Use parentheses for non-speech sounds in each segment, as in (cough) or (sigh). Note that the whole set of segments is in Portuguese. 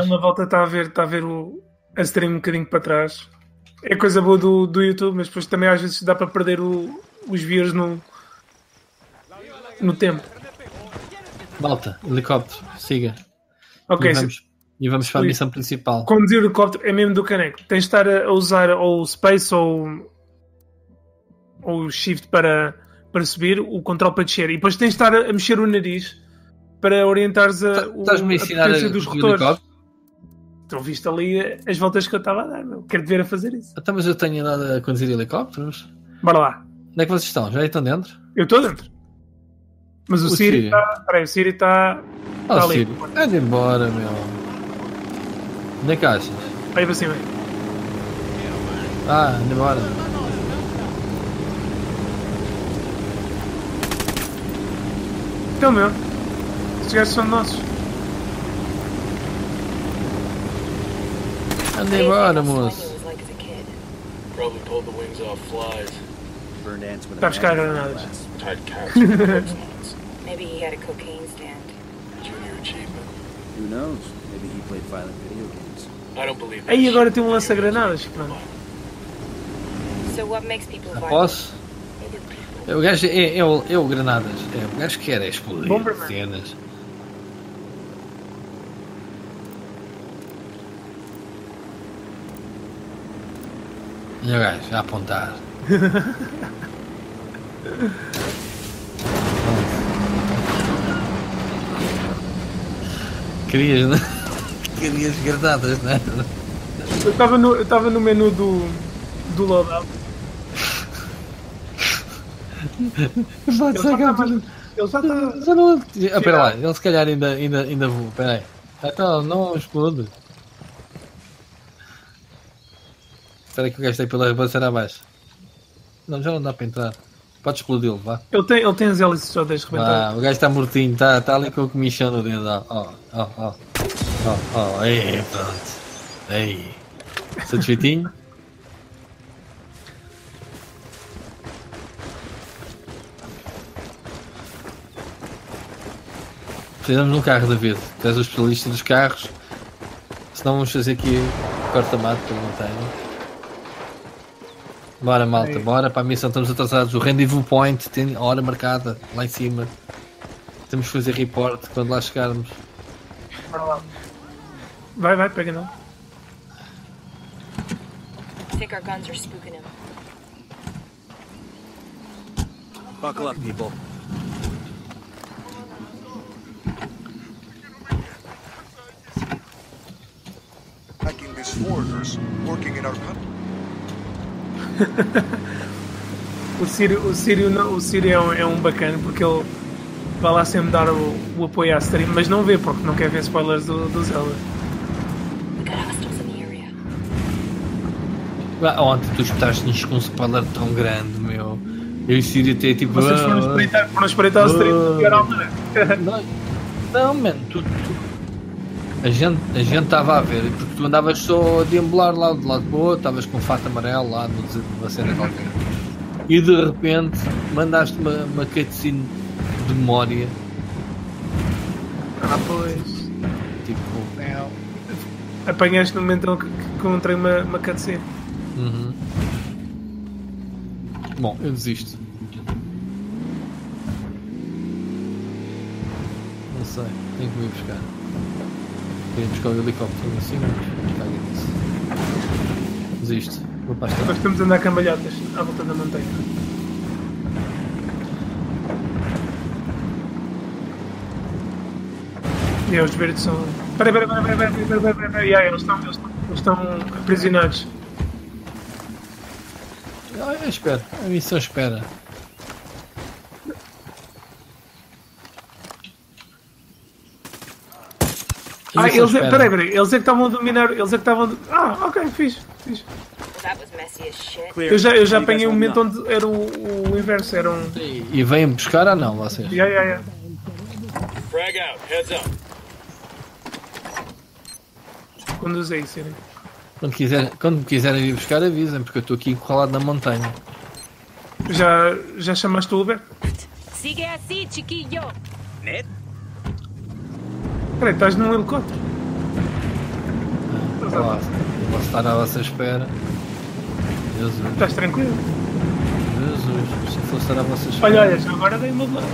Ele na volta está a ver, está a ver o, a stream um bocadinho para trás. É coisa boa do, do YouTube, mas depois também às vezes dá para perder o, os views no, no tempo. Volta, helicóptero, siga. Ok, e vamos, e vamos para a missão principal. conduzir o helicóptero é mesmo do caneco. Tens de estar a usar ou o Space ou, ou o Shift para, para subir, o controle para descer. E depois tens de estar a mexer o nariz para orientares a, o- Estás-me a potência dos o rotores. Tu viste ali as voltas que eu estava a dar, meu. Quero-te ver a fazer isso. Então, mas eu tenho nada a conduzir helicópteros. Bora lá. Onde é que vocês estão? Já estão dentro? Eu estou dentro. Mas o, O Siri Siri. está. Espera aí, o Siri está. Oh, Tá ali. Sírio, anda embora, meu. Onde é que achas? Aí para cima. Ah, anda embora. Então, meu. Estes gajos são nossos. Anda embora, moço. Probably pulled the wings off flies. Burned ants with Está a buscar magic granadas. Tied cats. Maybe he had a cocaine stand. Junior achievement. Who knows? Maybe he played violent video games. I don't believe Aí that agora shit. tem um lança-granadas. Pronto. So what makes people violent? posso? O gajo é, é, o, é o granadas. É, o gajo quer é explodir Bomberman. cenas. E o gajo a apontar. (laughs) Querias, né? Querias granadas, né? Eu estava no, eu estava no menu do. do loadout. (laughs) Ele já estava. Ele já estava. Já não... Ah, pera lá, ele se calhar ainda, ainda, ainda voa. Pera aí. Então, não explode. Espera que o gajo tem pela ribanceira abaixo. Não, já não dá para entrar. Pode explodi-lo, vá. Ele tem, ele tem as hélices só desde rebentar. Vá, o gajo está mortinho, está está ali com o comichão no dedo. Ó, ó, ó, ó. Ó, aí, pronto. Aí. Satisfeitinho? Precisamos de um carro, David. Tu és o especialista dos carros. Senão vamos fazer aqui corta-mato pela montanha. Bora, malta, Aí. bora para a missão. Estamos atrasados. O rendezvous point tem hora marcada lá em cima. Temos que fazer report quando lá chegarmos. Vai, vai, pega não. Think our guns are spooking him. Buckle up, people. attacking these foreigners working in our country. (laughs) O Sírio, o Sírio, não- o Sírio é, um, é um bacana porque ele vai lá sempre dar o, o apoio à stream, mas não vê porque não quer ver spoilers do, do Zelda. Ah, Ontem tu espetaste-nos com um spoiler tão grande, meu. Eu e o Sírio até tipo. Vocês foram ah, espreitar, foram espreitar o stream Ah. da pior altura. (laughs) Não, não mano, tu, tu- A gente a gente estava a ver, porque tu andavas só a deambular lá do lado do outro, estavas com um fato amarelo lá no, numa cena qualquer. E de repente mandaste uma, uma cutscene de memória, Ah, pois. tipo. Apanhaste no momento que, que encontrei uma, uma cutscene. Uhum. Bom, eu desisto. Não sei, tenho que me buscar. Queria buscar o helicóptero assim, mas caga nisso. Desisto, vou para a Nós estrada. estamos a andar cambalhotas à volta da montanha. E é, os verdes são. Peraí, peraí, peraí, peraí, peraí, peraí, peraí, peraí. Yeah, eles, estão, eles, estão, eles estão aprisionados. Ah, eu espero, a missão espera. Ah, eles, é- peraí, peraí, eles é que estavam a dominar. Eles é que estavam. Ah, ok, fiz. fiz. Eu já, eu já apanhei um want momento onde era o, o inverso. Era um. E, e vêm buscar ou não, vocês? Yeah, yeah, yeah. Frag out. Heads up. Conduzei isso. né? Quando, quiser, quando me quiserem vir buscar, avisem, porque eu estou aqui enrolado na montanha. Já, já chamaste o Uber? Sigue así, chiquillo. Ned? Peraí, estás num helicóptero. passar. Lá, vou estar à vossa espera. Jesus, Estás tranquilo? Jesus, se eu fosse estar à vossa espera. Olha, olha, já agora dei uma bola.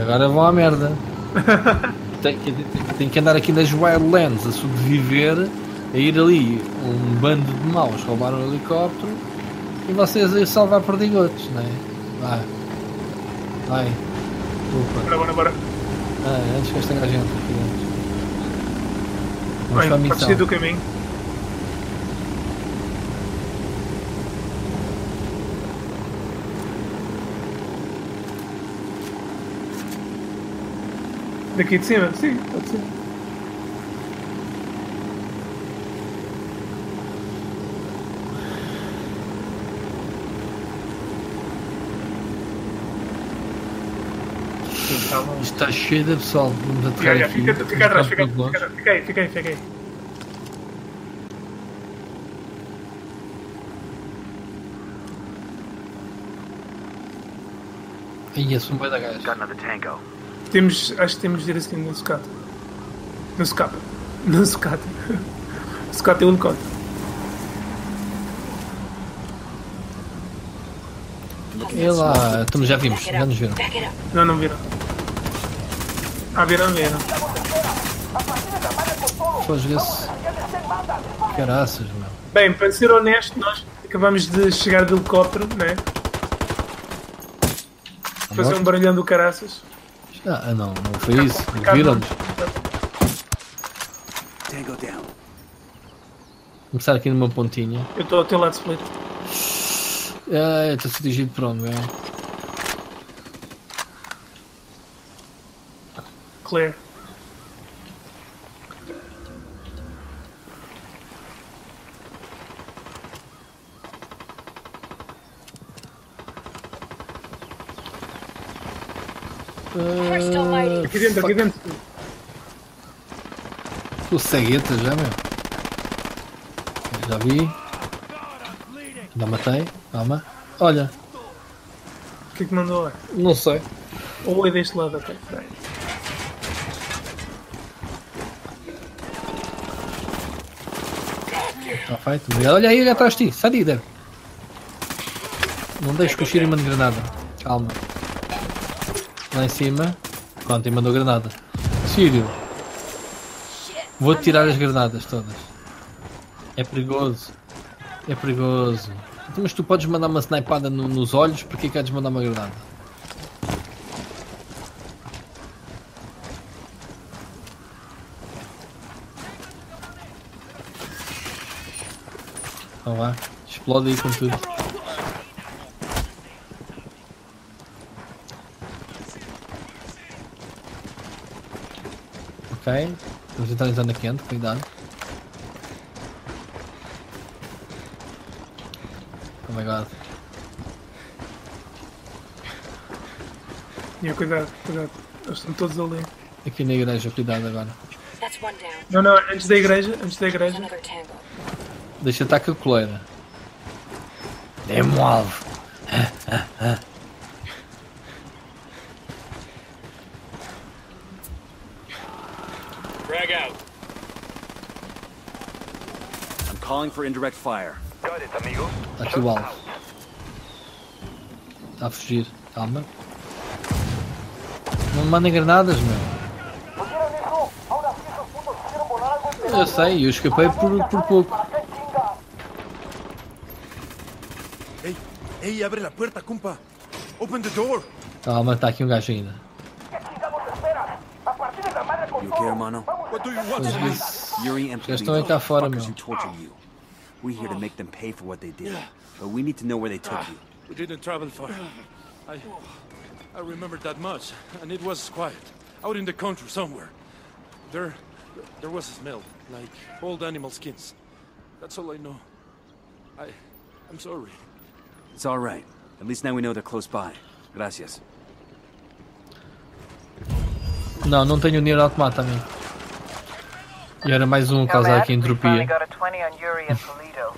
Agora vão à merda. (laughs) Tem, que- tem que andar aqui nas Wildlands a sobreviver, a ir ali um bando de maus roubar um helicóptero e vocês a salvar perdigotos, não é? Vai. Vai. Opa. Bora, bora, bora. Ah, antes que esta gaja entre aqui antes. Vamos para a missão. do caminho. Daqui de cima? Sim, pode ser. Está cheio de pessoal. Vamos aterrar já, aqui. fica, fica atrás, fica, fica, fica aí, fica aí, fica aí. Ih, esse um vai da gaja. Temos, acho que temos de ir assim no sucata. No sucata. No sucata. (laughs) sucata é um helicóptero. E lá, estamos, já vimos, já nos viram. Não, não viram. Ah, viram, viram. Só joguei-se. Caraças, meu. Bem, para ser honesto, nós acabamos de chegar de helicóptero, né? Fazer um barulhão do caraças. Ah, não, não foi isso. Viram-nos. Começar aqui numa pontinha. Eu estou ao teu lado, Split. Ah, estou dirigido por onde, meu? Christ almighty. Aqui dentro, aqui dentro. O cegueta já, meu. Já vi. Já matei. Calma. Olha, O que é que mandou lá? não sei. Ou é deste lado até. Peraí. Está feito. Olha aí, olha atrás de ti. Sai daí. Não deixes que o Shiri mande granada. Calma. Lá em cima. Pronto, e mandou granada. Sírio. Vou tirar as granadas todas. É perigoso. É perigoso. Então, mas tu podes mandar uma snipada no- nos olhos, porque queres mandar uma granada? Então vá. Explode aí com tudo. Ok. Vamos entrar em zona quente, cuidado. Oh my god. Cuidado, cuidado. Eles estão todos ali. Aqui na igreja, cuidado agora. Não, não, antes da igreja, antes da igreja. Deixa estar com a coleira. Dê-me um alvo. Frag out. I'm calling for indirect fire. Aqui o alvo. Está a fugir. Calma. Não me mandem granadas, meu. Eu sei, eu escapei por, por pouco. Abre la puerta, compa. Open the door. Calma, está aqui um gajo ainda. You okay, hermano? What do you want? Yuri and aí cá fora, meu. We're here to make them pay for what they did. But we need to know where they took you. We didn't travel far. I, I remember that much, and it was quiet, out in the country somewhere. There, there was a smell like old animal skins. That's all I know. I, I'm sorry. It's all right. At least now we know they're close by. Gracias. Não, não tenho dinheiro automata, amigo. E era mais um a causar aqui Nomad, entropia. got a 20 on Yuri and Polito.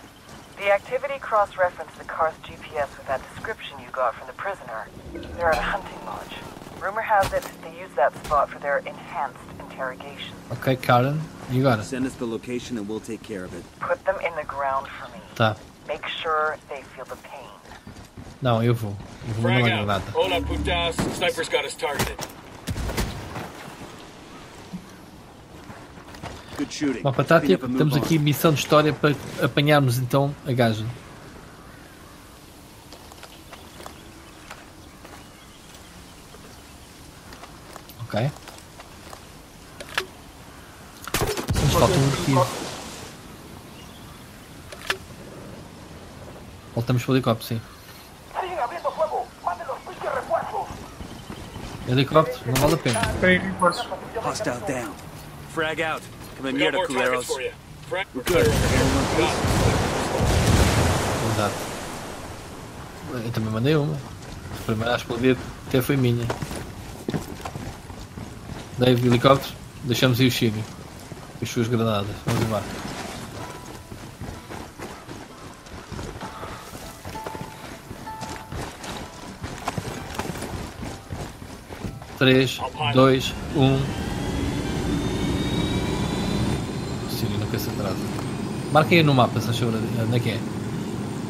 The activity cross-referenced the car's GPS with that description you got from the prisoner. They're at a hunting lodge. Rumor has it they use that spot for their enhanced interrogation. Ok, Karen. E agora? Send us the location and we'll take care of it. Put them in the ground for me. Tá. Make sure they feel the pain. Não, eu vou. Eu vou mandar uma granada. Hold up, putas. Sniper's got us targeted. And move temos aqui missão de história para apanharmos então a gaja. Ok. Nos falta um arquivo. Voltamos para o helicóptero, sim. Helicóptero, não vale a pena. Tem reforços. Hostile down. Frag out. Come mierda, more targets culeros. we're Good. here. Exato. Eu também mandei uma. A primeira a explodir até foi minha. Dave, helicóptero, deixamos aí o Chile. Com as suas granadas. Vamos embora. Três, dois, um. O Sírio nunca se atrasa. Marquem aí no mapa, se achou onde é que é.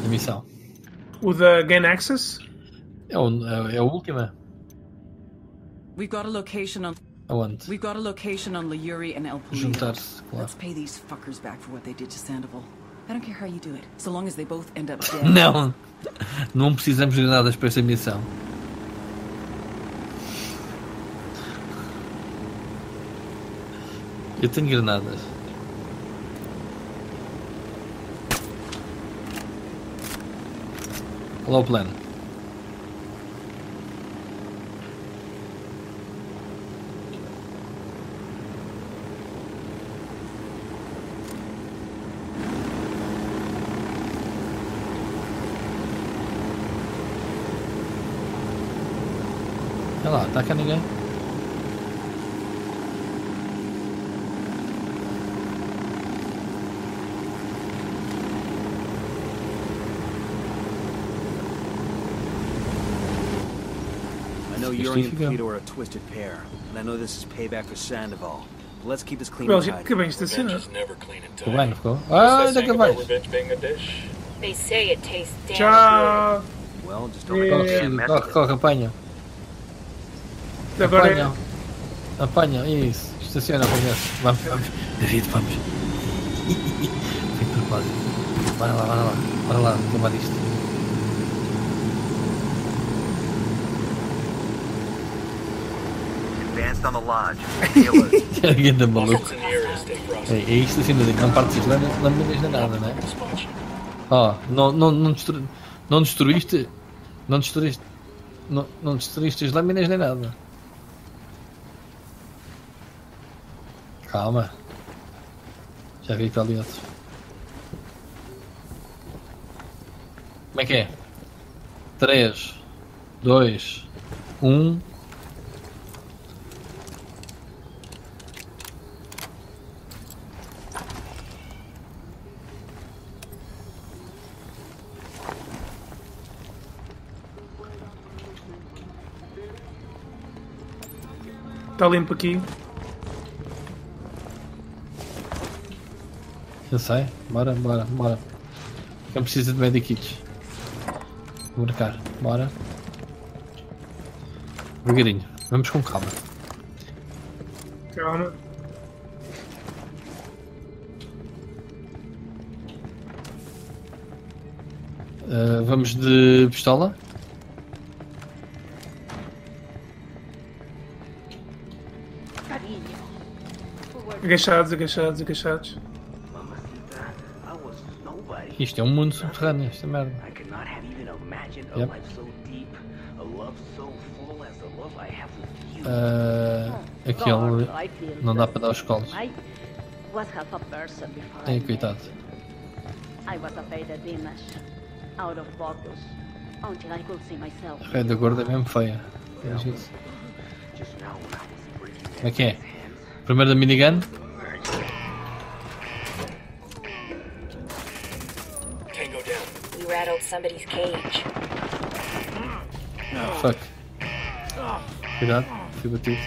A missão. O da Gain Access? É, o, é, é a última. We've got a location on. Aonde? We've got a location on Liuri and El Pulido. Juntar-se, claro. Let's pay these fuckers back for what they did to Sandoval. I don't care how you do it, so long as they both end up (laughs) dead. Não! Não precisamos de granadas para esta missão. Eu tenho granadas. Qual é o plano? Olha lá, está cá ninguém? I know Yuri and Justifica. Polito are a twisted pair, and I know this is payback for Sandoval. But let's keep this clean Bélgica, and que tidy. bem estacionado. Revenge is never clean and Ficou tidy. bem, não ficou? What's Ah, that onde é saying que about vais? revenge being a dish? They say it tastes damn Tchau! Well, just don't make Yeah. a Corre, damn filho, mess corre, of it. corre, apanha. Agora Apanha. Apanha, isso. Estaciona, apanha. Vamos, vamos. David, vamos. Vem para quase. Bora lá, bora lá. Bora lá, tomar isto. On the lodge. Healers. Alguém da maluco. Crossed. É, isto assim, não partes as lâminas, nem nada, né? Ó, não, não, não, destru... não destruíste. Não destruíste. Não, não destruíste as lâminas nem nada. Calma. Já vi que está ali outro. Como é que é? 3, 2, 1. Está limpo aqui. Eu sei. Bora, bora, bora. Quem precisa de medikits? Vou marcar. Bora. Devagarinho. Vamos com calma. Calma. Uh, vamos de pistola? Agachados, agachados, agachados. I was nobody. Isto é um mundo subterrâneo, esta merda. I could not have even imagined a Yep. Uh, aquele não dá para dar os colos. Was half a person before I Ei, met coitado. you. I was a faded image, out of focus, until I could see myself. A da gorda é mesmo feia. Como é que é? Primeiro da minigun. Tango down. We cage. Ah, fuck. Cuidado, fui batido.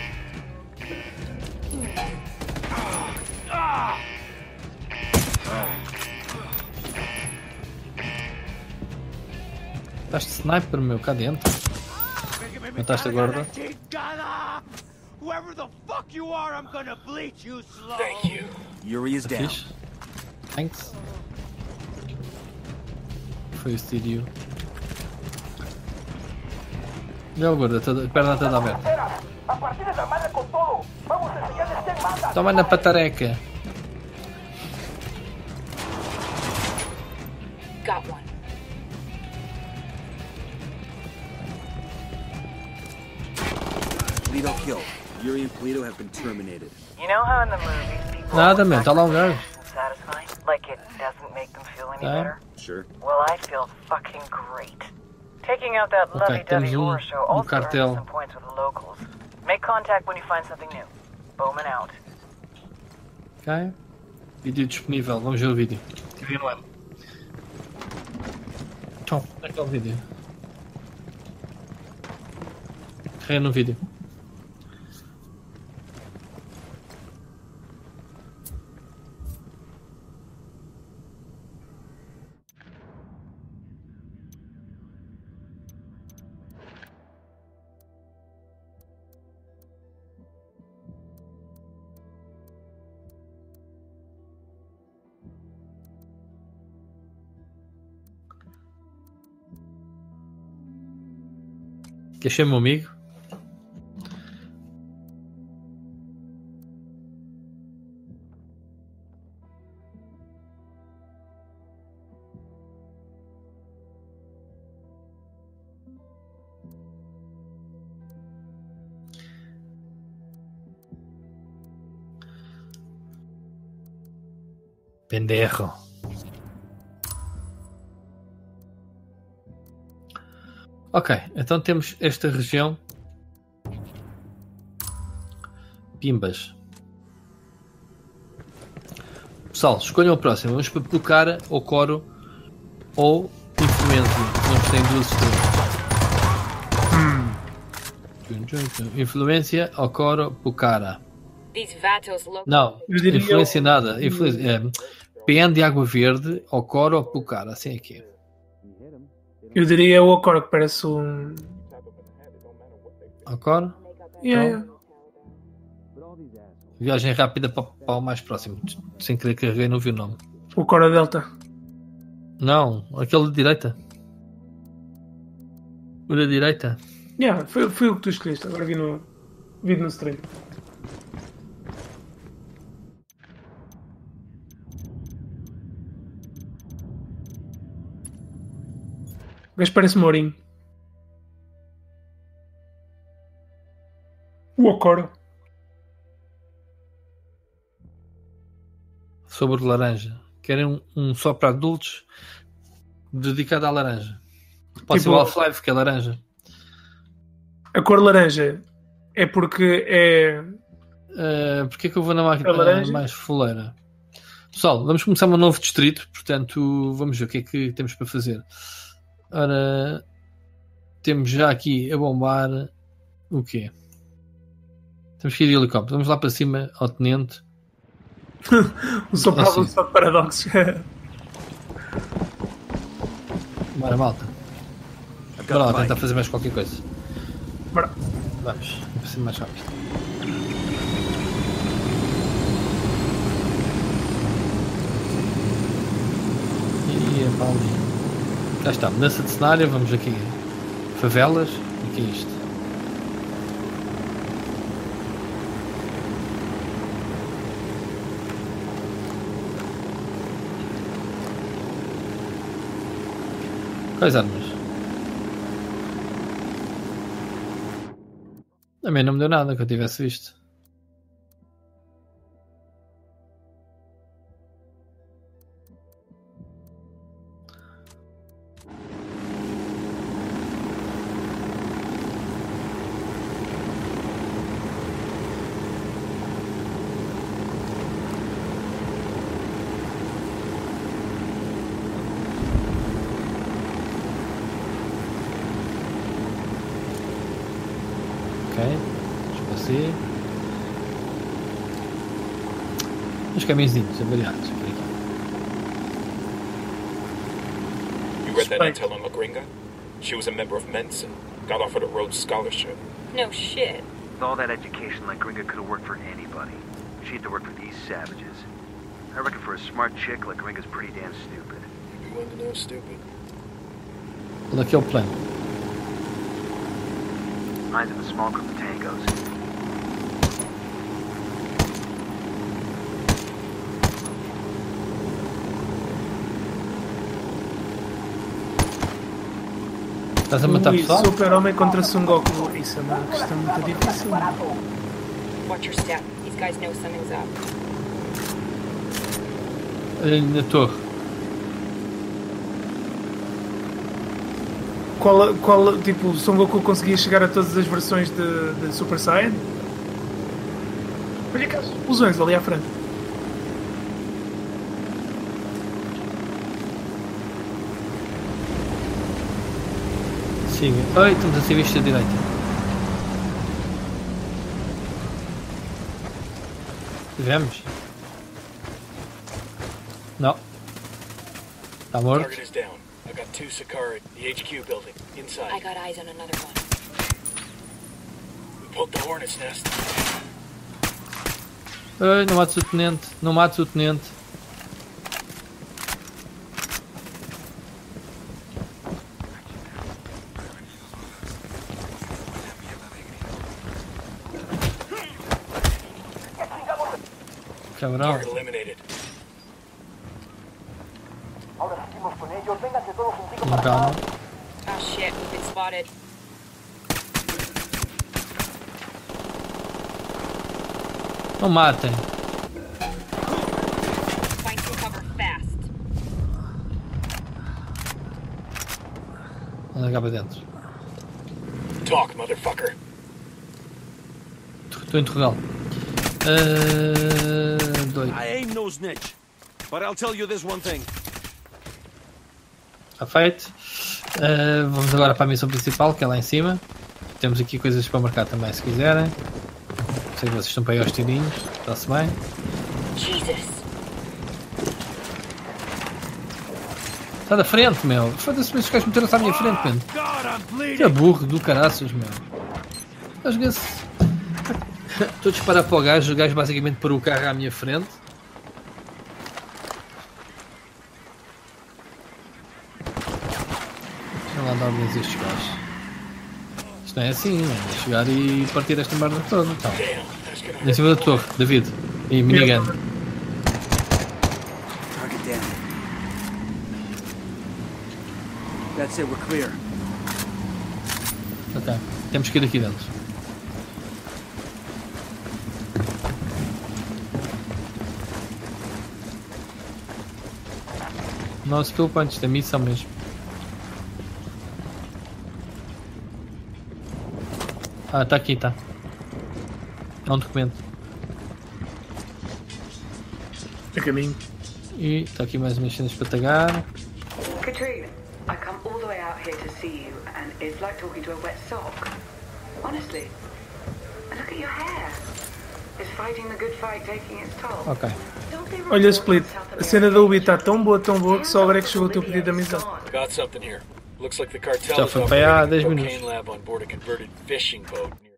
Estás de sniper, meu, cá dentro. Mataste a guarda. You are, I'm gonna bleach you slow. Thank you. Yuri is down. Fixe. Thanks. Foi o Styrio. Olha o a perna toda aberta. Toma na patareca. Polito have been terminated. You know how in the movies people Nada, always man, tá lá um gajo. and satisfying? Like it doesn't make them feel any Tá. better? Sure. Well, I feel fucking great. Taking out that Ok, lovey-dovey temos horror show do also earned cartel. some points with the locals. Make contact when you find something new. Bowman out. Ok. Vídeo disponível, vamos ver o vídeo. TV no M. Tchau, onde é que é o vídeo? Carrega no vídeo. Que achei meu amigo. Pendejo. Ok, então temos esta região. Pimbas. Pessoal, escolham o próximo. Vamos para Pucara ou Coro ou Influência. Vamos ter duas tchum. Influência ou Coro Pucara. Não, influência nada. Influência, é, PN de Água Verde ou Coro ou Pucara. Assim é que é. Eu diria o Okora que parece um. Ou Coro? Yeah, yeah. Viagem rápida para, para o mais próximo. Sem querer carreguei, não vi o nome. O Okora Delta. Não, aquele de direita. O da direita. Yeah, foi, foi o que tu escolheste. Agora vi no, vi no stream. O gajo parece Mourinho. O Okoro. Sobre laranja. Querem um, um só para adultos dedicado à laranja. Pode ser Tipo- o Half-Life, que é laranja. A cor laranja é porque é. Uh, Porquê que eu vou na máquina uh, mais fuleira? Pessoal, vamos começar um novo distrito, portanto, vamos ver o que é que temos para fazer. Ora, temos já aqui a bombar o quê? Temos que ir de helicóptero. Vamos lá para cima ao tenente. O (laughs) só para Assim. só de paradoxos. (laughs) Bora, malta. Bora lá tentar fazer mais qualquer coisa. Bora. Vamos, vamos ser mais rápido. E é para ali. Cá está, mudança de cenário, vamos aqui. Favelas, o que é isto? Quais armas? A mim não me deu nada que eu tivesse visto. Caminhozinhos avariados por. You read that Spike. intel on Magringa? She was a member of Mensa. Got offered a Rhodes Scholarship. No shit. With all that education, La Gringa could have worked for anybody. She had to work for these savages. I reckon for a smart chick, La Gringa's pretty damn stupid. You'd be to know stupid. Qual é que é o plano? Mine's in a small group of tangos. Estás a matar pessoal? Super-Homem contra Son Goku. Isso é uma questão muito difícil. Watch your step. These guys know something's up. Na torre. Qual, qual, tipo, Son Goku conseguia chegar a todas as versões de, de Super Saiyan? Olha cá, os Zões ali à frente. Siga. Oi, estamos a ser vistos à direita. Tivemos? Não. Está? Target is down. I got two Sakara at the HQ building. I Inside. got eyes on another one. We poked the hornet's nest. Ei, não mates o tenente. Não mates o tenente. Cabrão. Target eliminated. Com calma. Oh shit, we've been spotted. Não matem. Anda cá para dentro. Talk, motherfucker. Estou a interrogá-lo. Uh, doido. I ain't no snitch. But I'll tell you this one thing. Está feito. Uh, vamos agora para a missão principal, que é lá em cima. Temos aqui coisas para marcar também, se quiserem. Sei que vocês estão para aí aos tirinhos. Está-se bem. Jesus. Está da frente, meu. Foda-se, mas os gajos meteram-se à minha frente, mano. Que burro do caraças, meu. Vezes. Estou a disparar para o gajo, o gajo basicamente parou o carro à minha frente. Deixa lá dar menos estes gajos. Isto não é assim, é chegar e partir esta merda toda. Então. Em cima da torre, David. E minigun. That's it, we're clear. Ok. Temos que ir aqui dentro. Não skill punch, da missão mesmo. Ah, tá aqui, tá. É um documento. A caminho. E tá aqui mais umas cenas para tagar. Katrine, I come all the way out here to see you, and it's like talking to a wet sock. Honestly. And look at your hair. Is fighting the good fight taking its toll? Ok. Olha, Split, cena da Ubi está tão boa, tão boa, que só agora é que chegou o teu pedido de amizade. Got something here. Looks like the cartel Já foi para aí há operating a 10 minutos. cocaine lab on board a converted fishing boat near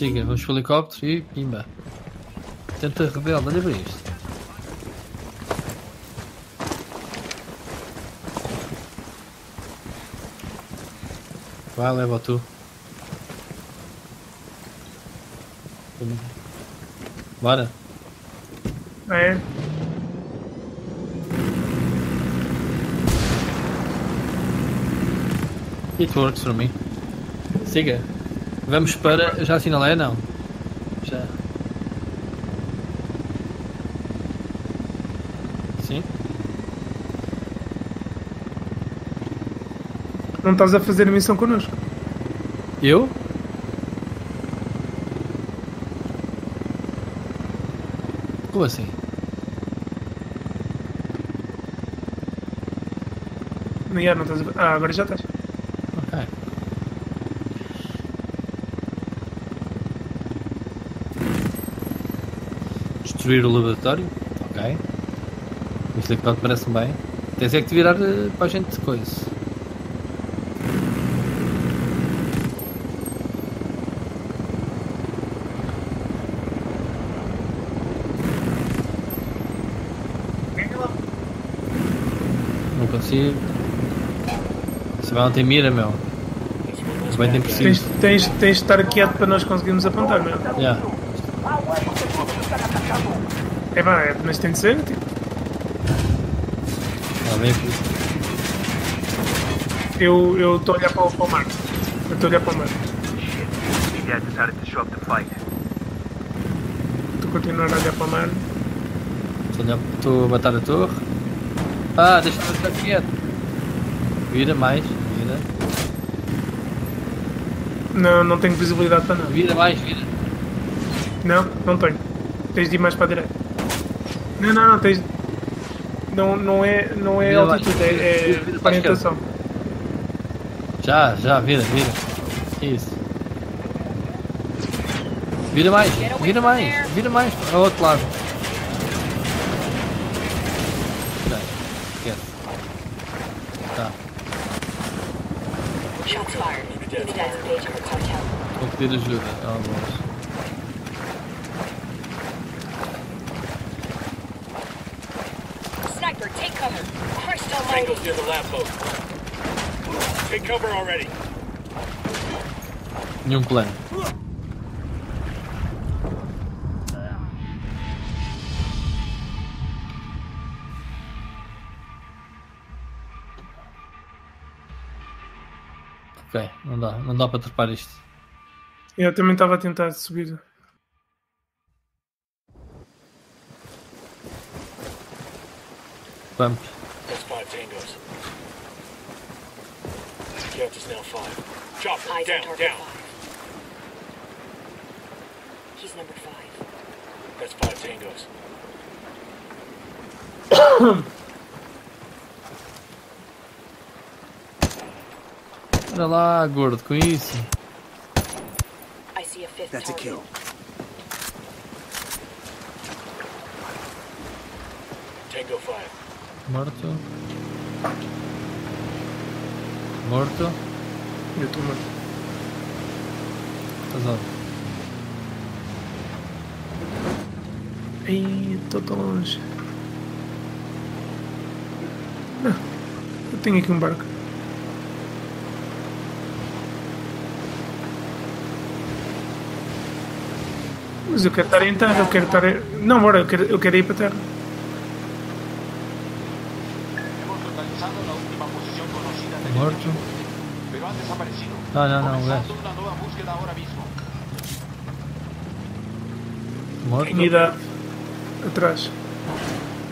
Siga, vamos para o helicóptero e pimba. Tenta rebelde, olha para isto. Vai, leva tu. Bora. É. It works for me. Siga. Vamos para. Já assinalei? Não. Já. Sim. Não estás a fazer a missão connosco. Eu? Como assim? Não, já, não estás a. Ah, agora já estás. Ok. Destruir o laboratório? Ok. Este helicóptero parece-me bem. Tens é que te virar eh, para a gente de coisa. Não consigo. Se vai não tem mira, meu. Bem tem. Tens, tens, tens de estar quieto para nós conseguirmos apontar, meu. Yeah. É pá, é, mas tem de ser, tipo. Está bem aqui. Eu eu estou a olhar para o, para o mar. Eu estou a olhar para o mar. These guys decided to show up to fight. Estou a continuar a olhar para o mar. Estou a olhar- Estou a matar a torre. Ah, deixa-me estar quieto. Vira mais, vira. Não, não tenho visibilidade para nada. Vira mais, vira. Não, não tenho. Tens de ir mais para a direita. Não, não, não, tens. Não, não é, não é altitude, é, é orientação. Já, já, vira, vira. Isso. Vira mais, vira mais, vira mais. Ao outro lado. Espera, esquece. Tá, vou pedir ajuda. a alguns. Nenhum plano. Ok, não dá, não dá para trepar isto. Eu também estava a tentar subir. Vamos. That's five tangos. Count is now five. Chopper, down, down. He's number five. That's five tangos. (coughs) Olha lá, gordo, com isso. I see a fifth That's a kill. Tango five. Morto. Morto. Eu estou morto. Estás estou tão longe. Não, eu tenho aqui um barco. Mas eu quero estar em terra, eu quero estar em... Não, bora, eu quero, eu quero ir para a terra. Morto. Não, não, não, o gajo. Morto. Atrás.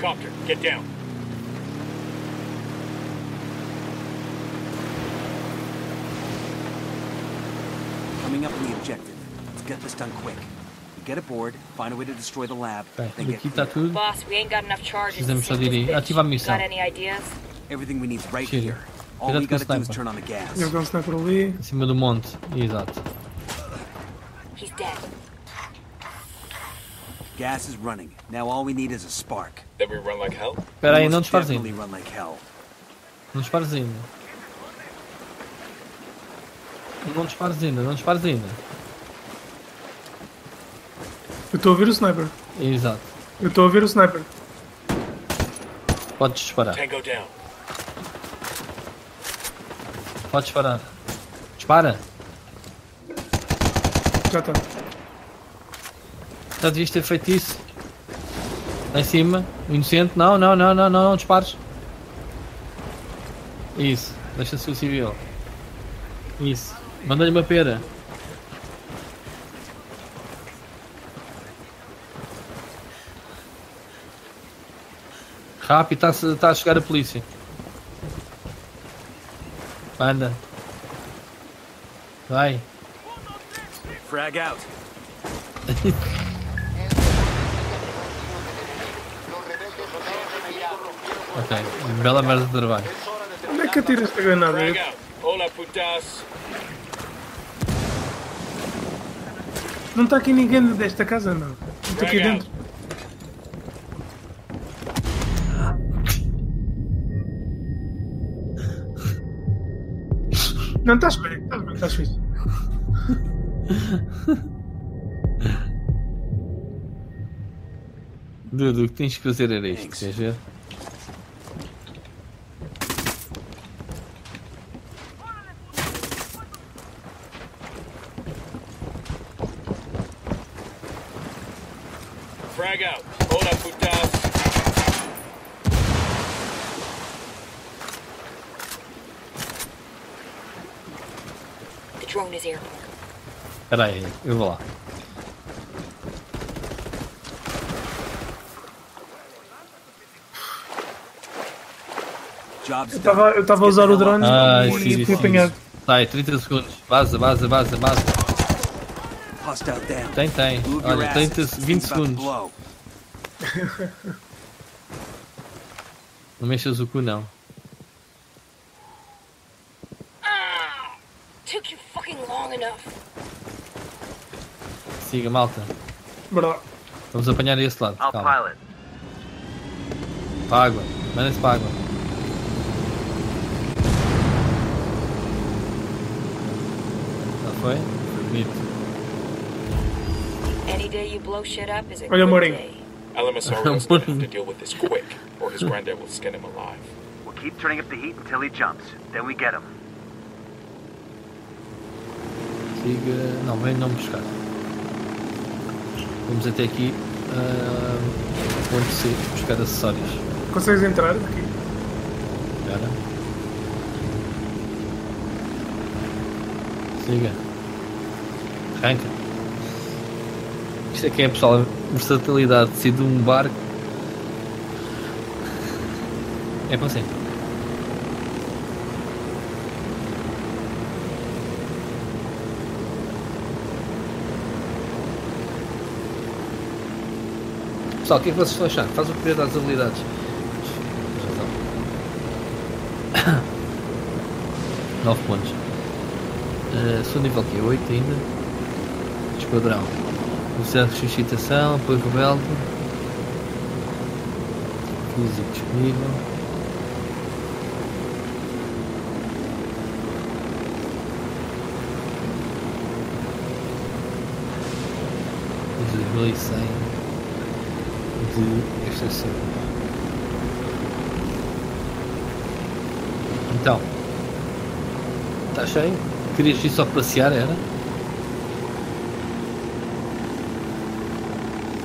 Copter, get down. Coming up on the objective. Let's get this done quick. We get aboard, find a way to destroy the lab, Ok, then get aqui está clear. tudo. Boss, we ain't got enough charges. to Precisamos só sink de this ir bitch. ativar a missão. Got any ideas? Everything we need right Chega. here. All we gotta do is turn on the gas. Eu vou um sniper ali. Em cima do monte. Exato. He's dead. Gas is running. Now all we need is a spark. Then we run like hell? Espera aí, não dispares definitely ainda. run like hell. Não dispares ainda. Não dispares ainda, não dispares ainda. Eu estou a ver o sniper. Exato. Eu estou a ver o sniper. Podes disparar. Tango down. Podes disparar. Dispara. Já está. Já devias ter feito isso. Lá em cima. O inocente. Não, não, não, não, não, não dispares. Isso. Deixa-se o civil. Isso. Manda-lhe uma pera. Rápido, está tá a chegar a polícia. Anda. Vai. Frag out. (laughs) Ok, bela merda de trabalho. Onde é que atira esta granada? Hola, putas. Não está aqui ninguém desta casa, não. Não estou aqui dentro. Não, estás bem, estás bem, estás fixe. Dudu, o que tens que fazer era isto, queres ver? Frag out. Hola, putas. The drone is here. Espera aí, eu vou lá. Eu estava eu estava a usar o drone Ai, e fui apanhado. Sai, 30 segundos. Vaza, vaza, vaza, vaza. Tem, tem. Olha, asses. 30, This 20 thing's about to segundos. Não mexas o cu, não. Took you fucking long enough. Siga, malta. Bora. Vamos apanhar esse lado. Calma. pilot. Para a água. Manda-se para a água. Já foi? Foi bonito. Any day you blow shit up is a Olha o good day. Alamasario's (laughs) gonna have to deal with this quick, or his granddad will skin him alive. We'll keep turning up the heat until he jumps. Then we get him. Siga. Não, vem não buscar. Vamos até aqui. ah, ponto C. Buscar acessórios. Consegues entrar aqui? Espera. Siga. Arranca. Isto é que é pessoal, a versatilidade de ser de um barco. É para sempre. Pessoal, o que é que vocês estão a achar? Faz o que das habilidades. (coughs) 9 pontos. Uh, sou nível que 8 ainda. Esquadrão. Velocidade de ressuscitação, apoio rebelde. Físico disponível. Dois mil e cem de extração. Então, está cheio? Querias ir só passear, era?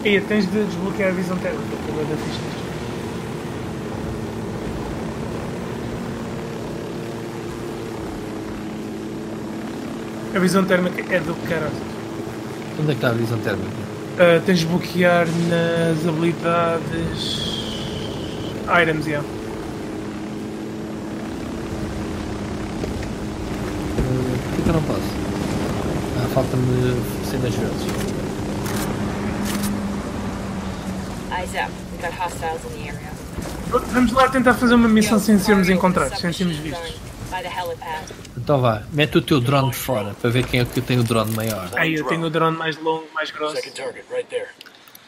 E tens de desbloquear a visão térmica, da ficha disto. A visão térmica é do caralho. Onde é que está a visão térmica? Uh, tens de bloquear nas habilidades. Items, yeah. Por que que eu não posso? Ah, falta-me cenas verdes. Eyes up. We got hostiles in the area. Vamos lá tentar fazer uma missão sem sermos encontrados, sem sermos vistos. gun By the helipad. Então vá, mete o teu drone de fora para ver quem é que tem o drone maior. Aí eu tenho o drone mais longo, mais grosso. Second target, right there.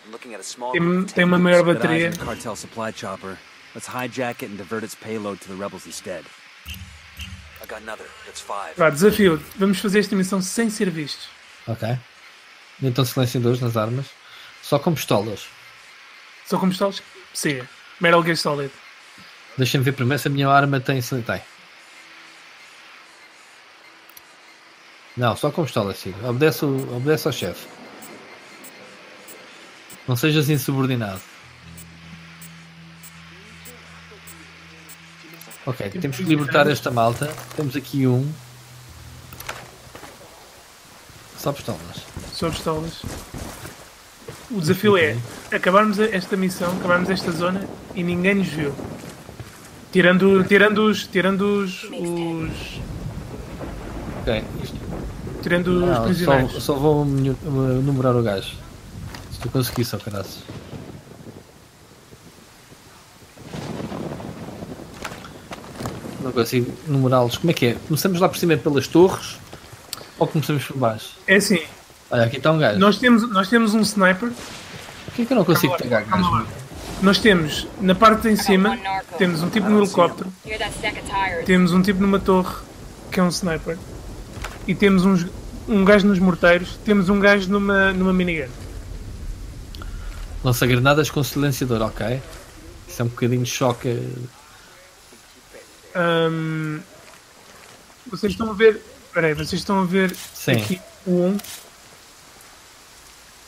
I'm looking at a small Tem- tem uma maior bateria. cartel supply chopper. Let's hijack it and divert its payload to the rebels instead. I got another. That's five. Vá, desafio. Vamos fazer esta missão sem ser vistos. Ok? Então silenciadores nas armas. Só com pistolas. Só como pistolas? Sim. Metal Gear Solid. Deixa-me ver primeiro se a minha arma tem. Tem. Não, só com pistolas, sim. Obedece, o- obedece ao chefe. Não sejas insubordinado. Ok, temos que libertar esta malta. Temos aqui um. Só pistolas. Só pistolas. O desafio é acabarmos esta missão, acabarmos esta zona e ninguém nos viu. Tirando, tirando os. Tirando os. os Ok, isto tirando os Não, prisioneiros. só, só vou nu- numerar o gajo. Se tu conseguir, só caraças. Não consigo numerá-los. Como é que é? Começamos lá por cima pelas torres ou começamos por baixo? É assim, Olha, aqui está um gajo. nós temos, nós temos um sniper. Por que é que eu não consigo pegar gajo? Nós temos, na parte de em cima, temos um tipo no helicóptero, of tires? temos um tipo numa torre, que é um sniper, e temos uns, um gajo nos morteiros, temos um gajo numa, numa minigun. Lança granadas com silenciador, ok. Isso é um bocadinho de choque. Ahm, vocês estão a ver. Peraí, vocês estão a ver Sim. aqui o 1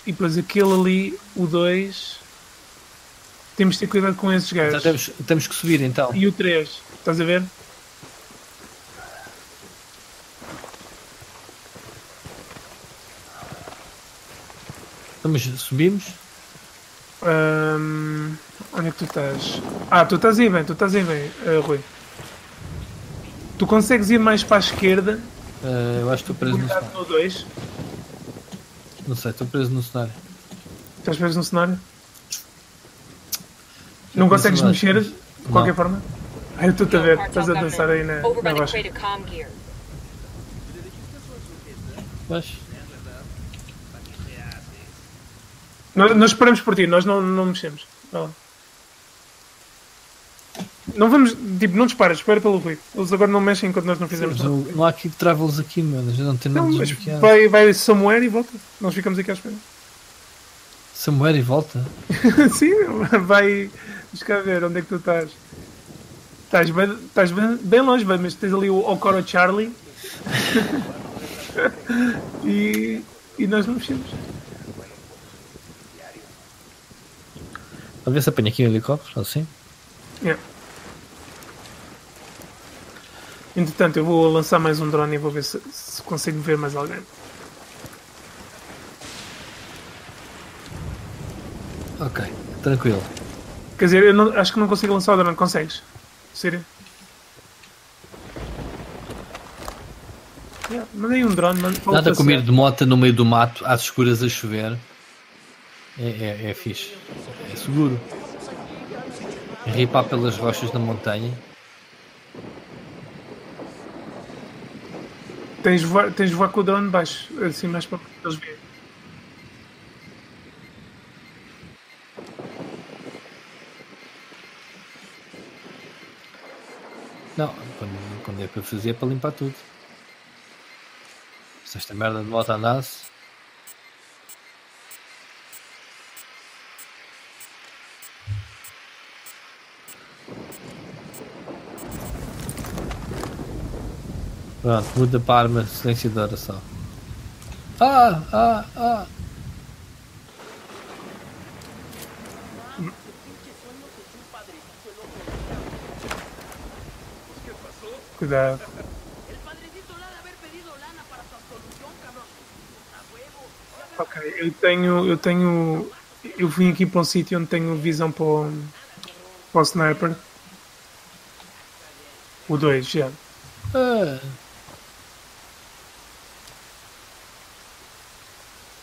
e depois aquele ali, o 2. Temos de ter cuidado com esses Então gajos. temos, temos que subir então. E o 3, estás a ver? Vamos, subimos. Ahm, onde é que tu estás? Ah, tu estás aí bem, tu estás aí bem, ah, Rui. Tu consegues ir mais para a esquerda, Eh, eu acho que estou preso no cenário. no 2. Não sei, estou preso no cenário. Estás preso no cenário? Não consegues mexer de Não. qualquer forma? Ah, eu estou-te a ver, estás a dançar aí na, na baixa. crate of comm gear. Mas, Nós, nós esperamos por ti, nós não, não mexemos. Lá. Não vamos, tipo, não disparas, espera pelo Rui. Eles agora não mexem enquanto nós não fizemos nada. não, não há aqui travels aqui, mano. Já não tem nada Não, mas vai, vai somewhere e volta. Nós ficamos aqui à espera. Samuel e volta. (laughs) Sim, vai. Deixa ver onde é que tu estás. Estás bem, estás bem, bem longe, bem, mas tens ali o Okoro Charlie. (laughs) e, e nós não mexemos. A ver se apanha aqui um helicóptero, assim. Yeah. Entretanto, eu vou lançar mais um drone e vou ver se, se consigo ver mais alguém. Ok, tranquilo. Quer dizer, eu não- acho que não consigo lançar o drone, consegues? Sério? Yeah, mandei um drone, o Nada ir de moto no meio do mato, às escuras a chover. É, é, é fixe. Seguro. Ripar pelas rochas da montanha. Tens, de voar- tens de voar com o drone baixo, assim mais para eles verem. Não, quando, quando é para fazer é para limpar tudo. Se esta merda de moto andasse. Pronto, muda para a arma silenciadora só. Ah, ah, ah. Cuidado. Ok, eu tenho. Eu tenho. Eu vim aqui para um sítio onde tenho visão para o, para o sniper. O 2, já. ah.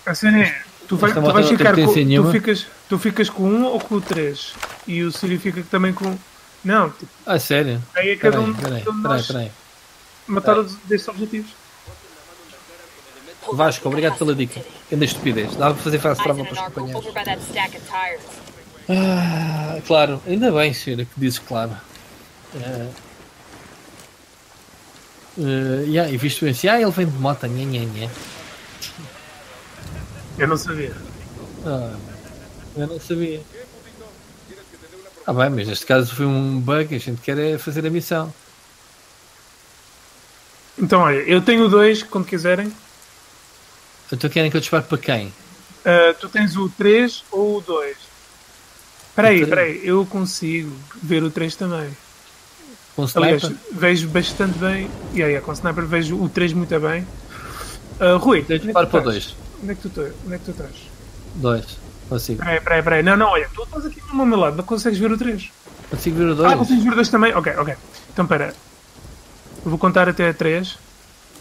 A cena é. Tu, vai, tu vais ficar com. Tu ficas, tu ficas com um ou com o 3. E o Siri fica também com. Não, tipo, Ah, sério? aí é cada um, peraí, peraí, peraí. matar destes objetivos. Vasco, obrigado pela dica. Grande estupidez. Dá para fazer face para os companheiros. Ah, claro, ainda bem, senhora, que dizes claro. Eh, eh, yeah, e visto assim, ah, ele vem de moto, nha. Eu não sabia. Ah, eu não sabia. Ah, bem, mas neste caso foi um bug, a gente quer é fazer a missão. Então, olha, eu tenho o 2, quando quiserem. Então querem que eu dispare para quem? Uh, tu tens o 3 ou o 2? Espera aí, O espera aí. Eu consigo ver o 3 também. Com Aliás, sniper? vejo bastante bem. E aí, com o sniper vejo o 3 muito bem. Uh, Rui, que disparo para estás? dois. Onde é que tu estás? Onde é que tu estás? Dois. Consigo. Espera aí, espera aí, espera aí. Não, não, olha, tu estás aqui mesmo ao meu lado, não consegues ver o 3. Consigo ver o dois? Ah, consegues ver o 2 também? Ok, ok. Então, espera. Eu vou contar até 3.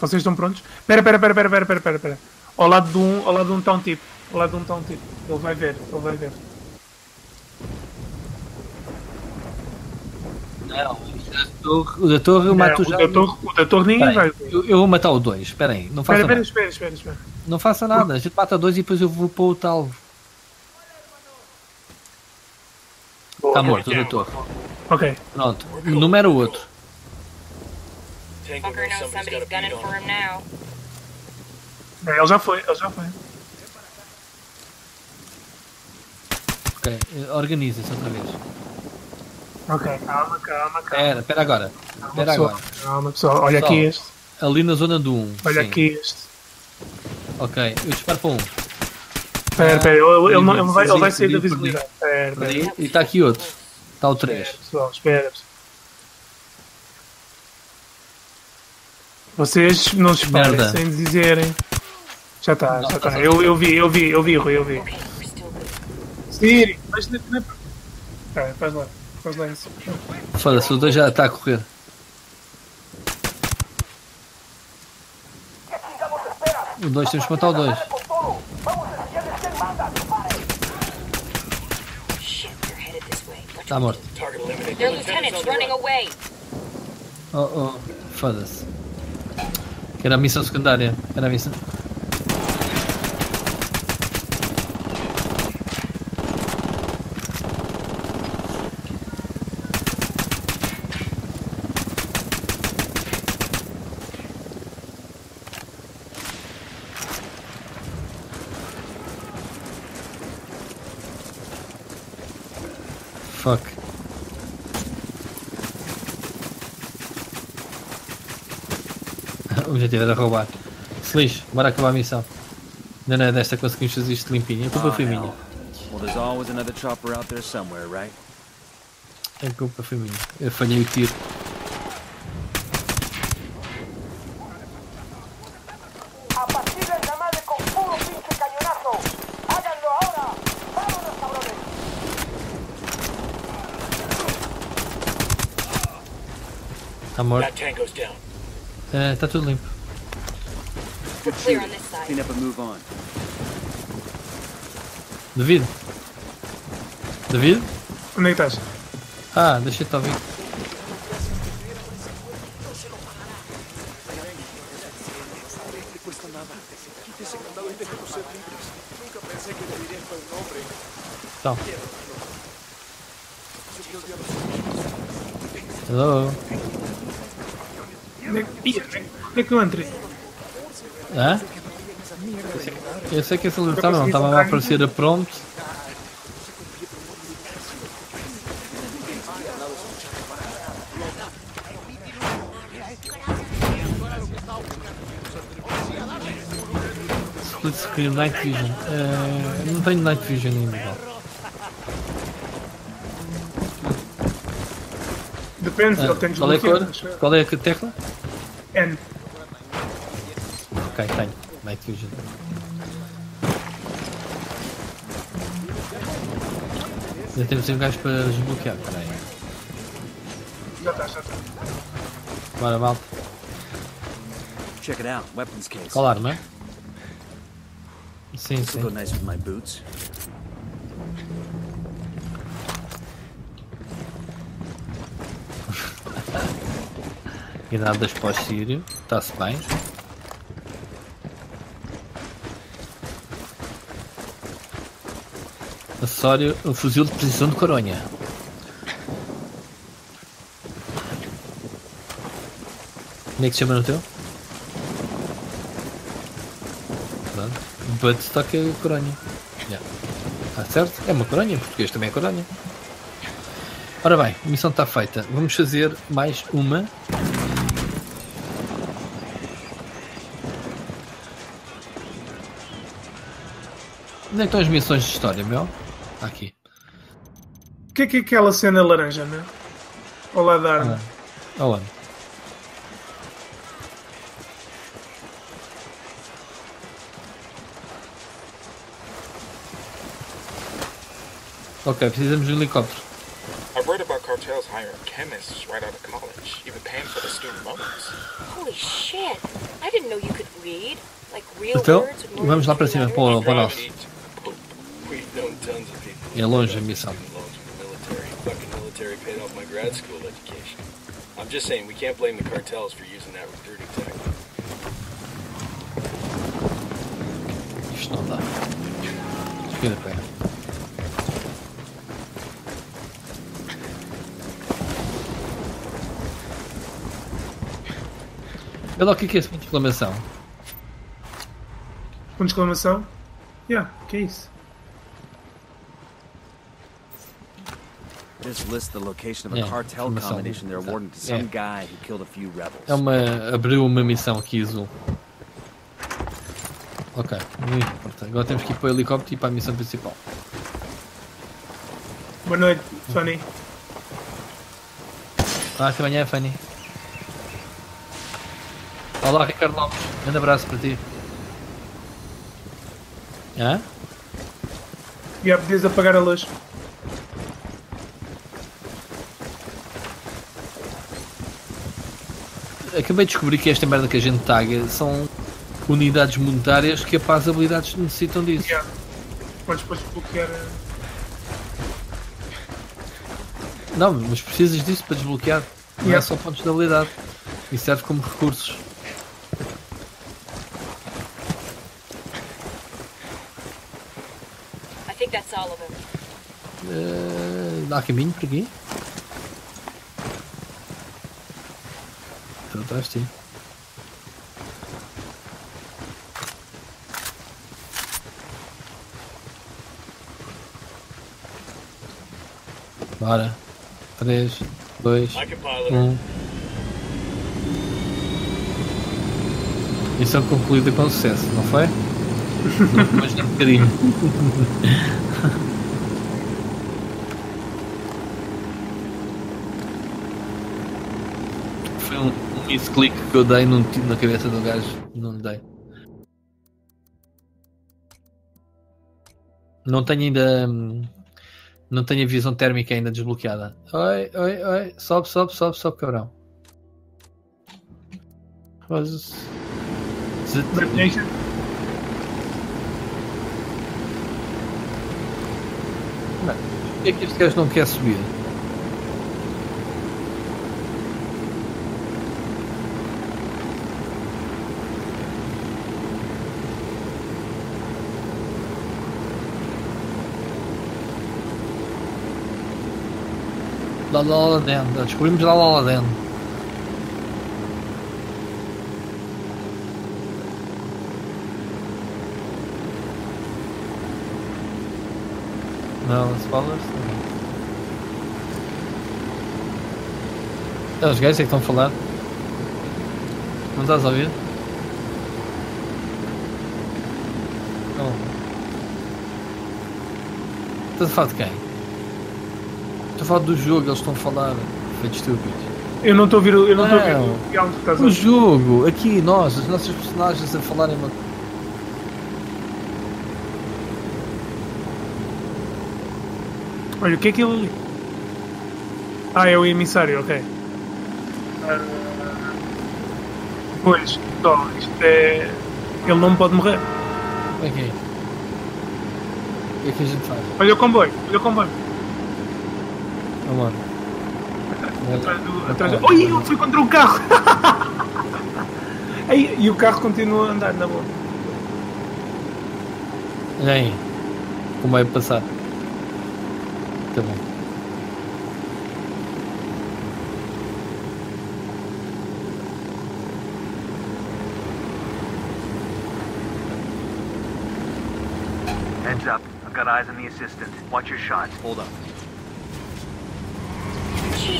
Vocês estão prontos? Espera, espera, espera, espera, espera, espera, espera, espera. Ao lado de um, ao lado de um está um tipo. Ao lado de um está um tipo. Ele vai ver, ele vai ver. Não, O da torre eu mato É, já. o, da torre, o da torre ninguém vai. Eu, eu vou matar o 2. Espera aí. Não faça Espera, espera, nada. espera, espera, espera. Não faça nada. A gente mata dois e depois eu vou para o tal. Está morto o da torre. Ok. Pronto. Número o outro. Tango Fucker knows somebody's gunning for him. now. É, ele já foi, ele já foi. Ok. Organiza-se outra vez. Ok, calma, calma, calma. Espera, espera agora. Calma, Espera pessoal. agora. Calma, pessoal. Olha Pessoal, aqui este. Ali na zona do 1. Olha sim. aqui este. Ok, eu disparo para um. Espera, espera. Ele, ele, não, ele, vai, ele vai sair da visibilidade. Espera, espera. Ali, e está aqui outro. Está o 3. Pessoal, espera. Vocês não se esperem Merda. sem dizerem. Já está, já tá está. só- Eu, eu vi, eu vi, eu vi, Rui, eu vi. Siri, mas na. na... Espera, faz lá. Faz lá isso. Foda-se, o 2 já está a correr. O 2 temos que matar o 2. Shit, they're headed this way. Está morto. Oh oh, foda-se. Que era a missão secundária. Era a missão. Fuck. O objetivo era roubar. Se lixe, bora acabar a missão. Ainda não é desta que conseguimos fazer isto limpinho. A culpa foi minha. Well, there's always another chopper out there somewhere, right? A culpa foi minha. Eu falhei o tiro. Está morto. Está tudo limpo. Clear on this side. Clean up and move on. David? David? Onde é que estás? Ah, deixa-te ouvir. Então. Hello? Onde é que, onde é que eu entrei? Hã? Eu sei que esse lutar não estava a aparecer a prompt. Split screen Night Vision. Eh, não tenho Night Vision ainda. Depende, Ah, ele tem qual é a cor? eu. Qual é a tecla? Ok, tenho. Night Vision. Já temos um gajo para desbloquear. Peraí. Já está, já está. Bora, malta. Check it out. Weapons case. Qual arma? Sim, This will go sim. nice with my boots. (laughs) Granadas pós-sírio. Está-se bem. Acessório, o fuzil de precisão de coronha. Como é que se chama no teu? Pronto. Buttstock é coronha. Já. Está certo? É uma coronha, em português também é coronha. Ora bem, a missão está feita. Vamos fazer mais uma. Onde é estão as missões de história, meu? Está aqui. O que é que é aquela cena laranja, né? Ao lado da arma. Aonde? Ok, precisamos de um helicóptero. I've read about cartels hiring chemists right out of college, even paying for the student loans. Holy shit! I didn't know you could read. Like real Então, words vamos lá para cima, letters. para o, para o nosso. We've known tons of people. É longe a missão. I'm just saying we can't blame the cartels for using that recruiting tactic. Isto não dá. Cuida para Olha lá o que é que é esse ponto de exclamação. Ponto de exclamação? Yeah, que é isso? This lists the location of a Yeah, cartel combination they're awarding to some Yeah. guy who killed a few rebels. É uma. abriu uma missão aqui azul. Ok, não importa. Agora temos que ir para o helicóptero e para a missão principal. Boa noite, Fanny. Ah, até amanhã, Fanny. Olá, Ricardo Lopes. Grande abraço para ti. Hã? Já podias apagar a luz. Acabei de descobrir que esta merda que a gente taga são unidades monetárias que para as habilidades necessitam disso. Yeah. Podes depois bloquear. Não, mas precisas disso para desbloquear. Não é Yeah. só pontos de habilidade. E serve como recursos. I think that's all of them. Eh, caminho por aqui? Sim. Bora. 3, 2, I can pilot 1. Missão concluída com sucesso, não foi? (laughs) Mas um bocadinho. (laughs) um misclick que eu dei num tiro na cabeça do gajo. Não lhe dei. Não tenho ainda. Não tenho a visão térmica ainda desbloqueada. Oi, oi, oi. Sobe, sobe, sobe, sobe, cabrão. Mano, por que é que este gajo não quer subir? Lá, lá dentro. Descobrimos lá, lá, lá dentro. Não, spoilers? É os gajos é que estão a falar? Não estás a ouvir? Não. Estás a falar de quem? A falar do jogo, eles estão a falar. Feito estúpidos. Eu não estou a ouvir, o- eu não Não. o diálogo que estás a O jogo, aqui nós, os nossos personagens a falarem uma Olha, o que é aquilo ali? Ah, é o emissário, ok. Ah, pois, só, isto é. Ele não pode morrer. Ok. O que é que a gente faz? Olha o comboio, olha o comboio. Vamos lá. Atrás do. Atrás do... Oi, ele foi contra o carro! (laughs) Ei, e o carro continua a andar na boa. Olha aí. Como vai passar? Tá bom. Heads up. I've got eyes on the assistant. Watch your shots. Hold up.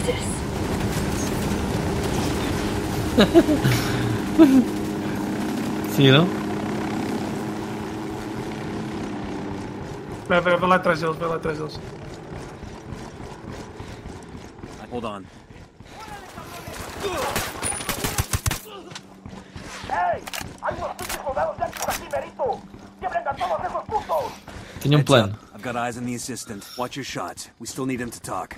Jesus. (laughs) Sim, não? Vai, vai, vai lá atrás deles, vai lá atrás deles. Hold on. ¡Ey! ¡Hay unos pinches soldados ya por aquí, Merito! ¡Quiebren a todos esos putos! Tenho um Heads plano. I've got eyes on the assistant. Watch your shots. We still need him to talk.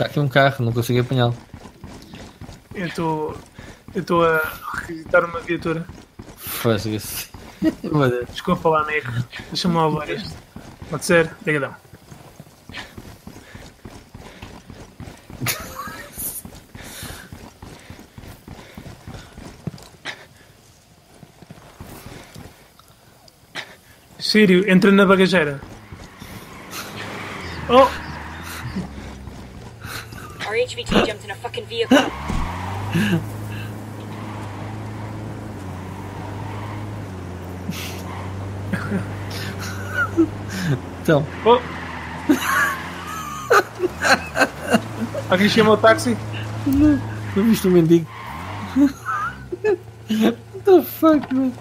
Está aqui um carro, não consegui apanhá-lo. Eu estou. Eu estou a requisitar uma viatura. Faz isso. Desculpa lá, amigo. Deixa-me lá levar isto. Pode ser? pegadão. Sírio, entra na bagageira. Oh! HVT jumped in a fucking vehicle. Então. Oh! Alguém chamou o táxi? Não, não viste o mendigo? What the fuck, man?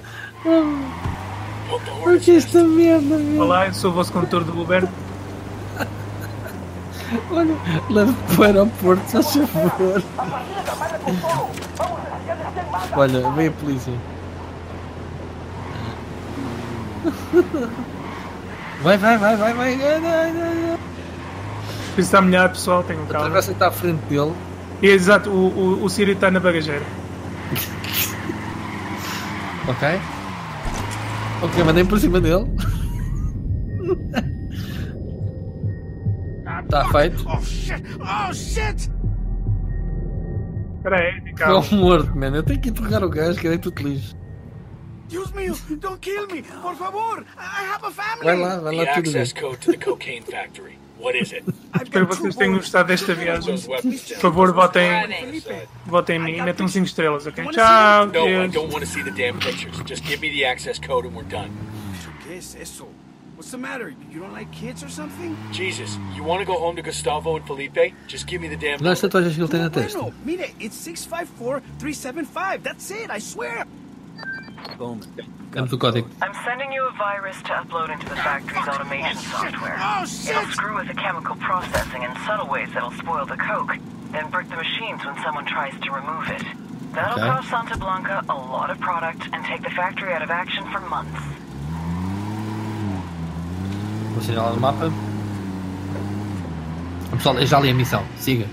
Oh, por que esta merda, meu? Olá, eu sou o vosso condutor do Uber. Olha, leva para o aeroporto, se faz favor. Olha, vem a polícia. Vai, vai, vai, vai, vai. Isso está melhor, pessoal, tenham A calma. travessa está à frente dele. E, exato, o, o, o Sírio está na bagageira. Ok? Ok, mandei por cima dele. (laughs) Está feito. Oh shit! Oh shit! Espera aí, tem calma. Ficou morto, man. Eu tenho que interrogar o gajo, que é tudo lixo. Dios mío! Don't kill me! Por favor! I have a family! Vai lá, vai The lá tudo access bem. code to the cocaine factory. What is it? (laughs) Espero que vocês tenham gostado desta viagem. Por favor, votem, votem em mim e metam 5 estrelas, ok? Tchau, No, I Deus. don't want to see the damn pictures. Just give me the access code and we're done. ¿Qué es eso? What's the matter? You don't like kids or something? Jesus, you want to go home to Gustavo and Felipe? Just give me the damn Não as number. tatuagens que ele tem na testa. Bueno, it's 654-375. That's it, I swear. Bowman. Demos o código. I'm sending you a virus to upload into the factory's automation software. Oh, shit! It'll screw with the chemical processing in subtle ways that'll spoil the coke, then brick the machines when someone tries to remove it. That'll Okay. cost Santa Blanca a lot of product and take the factory out of action for months. Vou assinalar no mapa. Pessoal, já li a missão. Siga.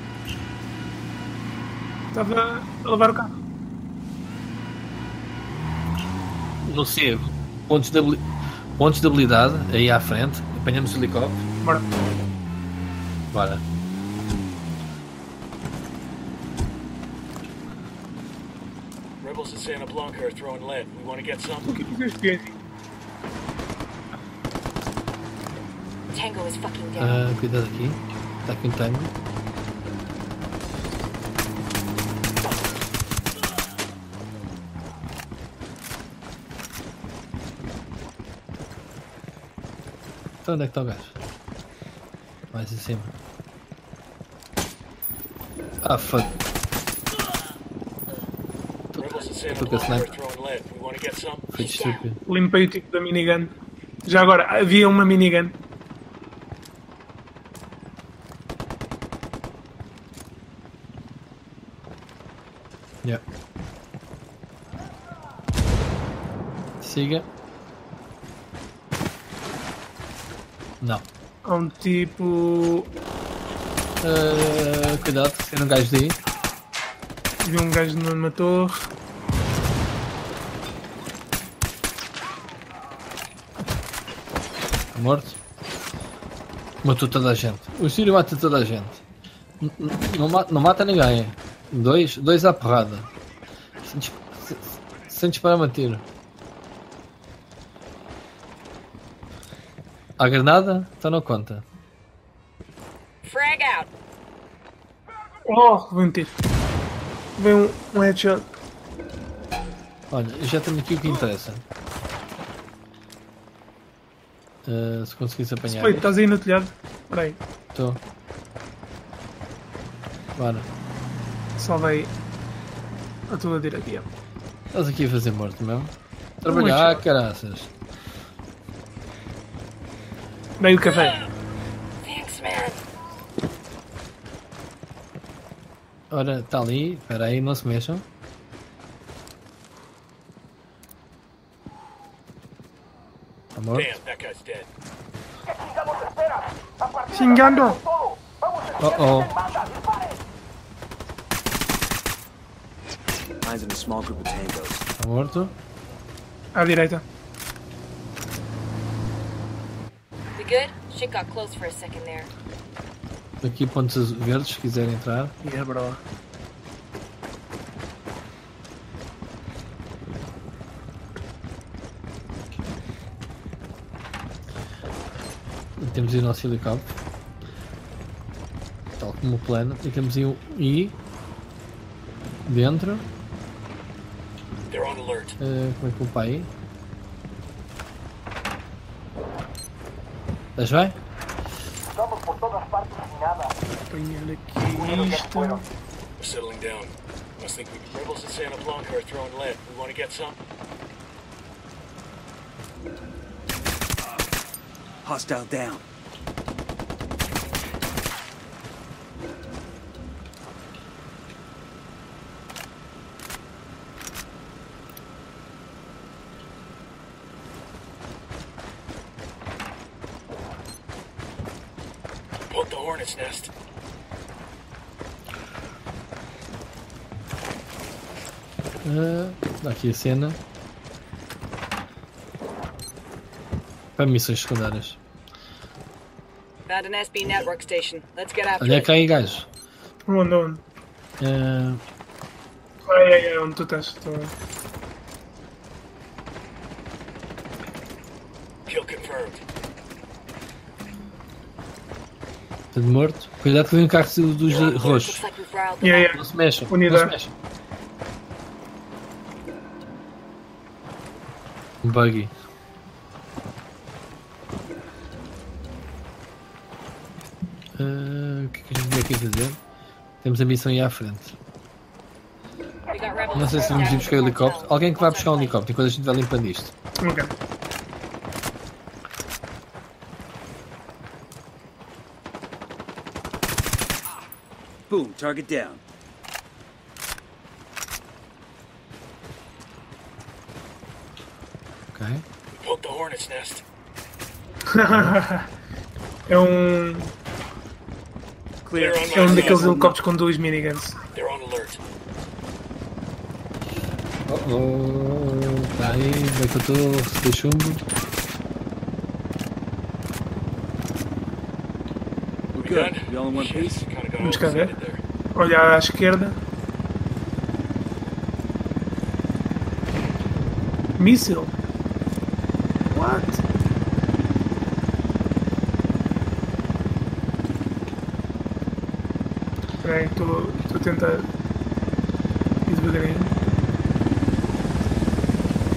Estava a levar o carro. No C, pontos de, habili- pontos de habilidade, aí à frente. Apanhamos o helicóptero. Bora. Bora. Rebels in Santa Blanca are throwing lead. We want to get some? O que fizeste, Pietri? Tango is fucking down. Ah, cuidado aqui. Está aqui um tango. Então onde é que está o gajo? Mais em cima. Ah, fuck. Santa Took a Blanca are snipe. throwing lead. We want to get some? Foi estúpido. Limpei o tipo da minigun. Já agora, havia uma minigun. Yeah. Siga. Não. Há um tipo. Ah, cuidado, ser um gajo daí. Vi um gajo numa torre. Morto. Matou toda a gente. O Sírio mata toda a gente. N- Não, ma- não mata ninguém. Dois, dois à porrada. Sem, dis- se- sem disparar uma tiro. A granada? Então não conta. Frag out. Oh, vem um tiro. Vem um, um headshot. Olha, eu já tenho aqui o que interessa. Ah, se conseguisse apanhar. Oi, estás aí no telhado? Espera aí. Estou. Bora. Salvei a tua direita. Estás aqui a fazer morto mesmo? Trabalhar, Muito. caraças. O café. Thanks, man. Ora, está ali. Espera aí, não se mexam. Está morto. Guy's dead. Xingando. Oh oh. Mine's in a small group of tangos. Está morto. À direita. We good? Shit got close for a second there. Aqui pontos verdes se quiserem entrar. Yeah, bro. Temos aí o nosso helicóptero. Tal como o plano. E temos aí um I. Dentro. They're alert. Eh, como é que o pai? Estamos por todas partes sin nada. Apanhar aqui isto. We're settling down. Must think we rebels in Santa Blanca are throwing lead. We want to get some. Hostile down. Aqui a cena. Para missões secundárias. Found an SB network station. Let's get after Olha cá aí, gajo. Onde, onde? Eh, Ai, ai, ai, onde tu estás? Estou... Kill confirmed. Tudo morto. Cuidado que vem um carro do- dos roxos. Yeah, yeah. Não se mexam. Não Unidade. se mexam. Buggy. Eh, o que é que a gente veio aqui fazer? Temos a missão aí à frente. Não sei se vamos ir buscar o helicóptero. Alguém que vai buscar um helicóptero enquanto a gente vai limpando isto. Ok. Boom, target down. Ok. Hornet's nest. (laughs) é um. Clear. É um daqueles helicópteros com duas miniguns. They're on alert. Oh oh. Tá aí, onde que eu estou? Recebi chumbo. Good. We all in one piece? Kind of got Vamos cá ver. Olhar à esquerda. Míssil. What? Espera aí, estou a tentar ir devagarinho.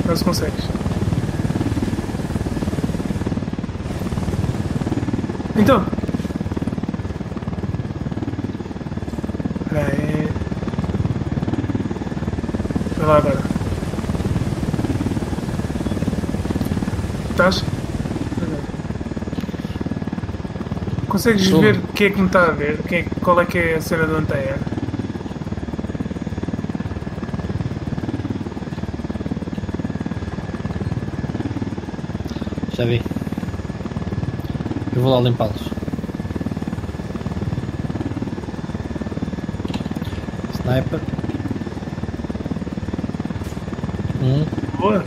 Não se consegues. Então. Espera. Vai lá agora. Estás? Consegues Estou. ver quem é que me está a ver? Quem é, que- qual é que é a cena de onde é? Já vi. Eu vou lá limpá-los. Sniper. Um. Boa.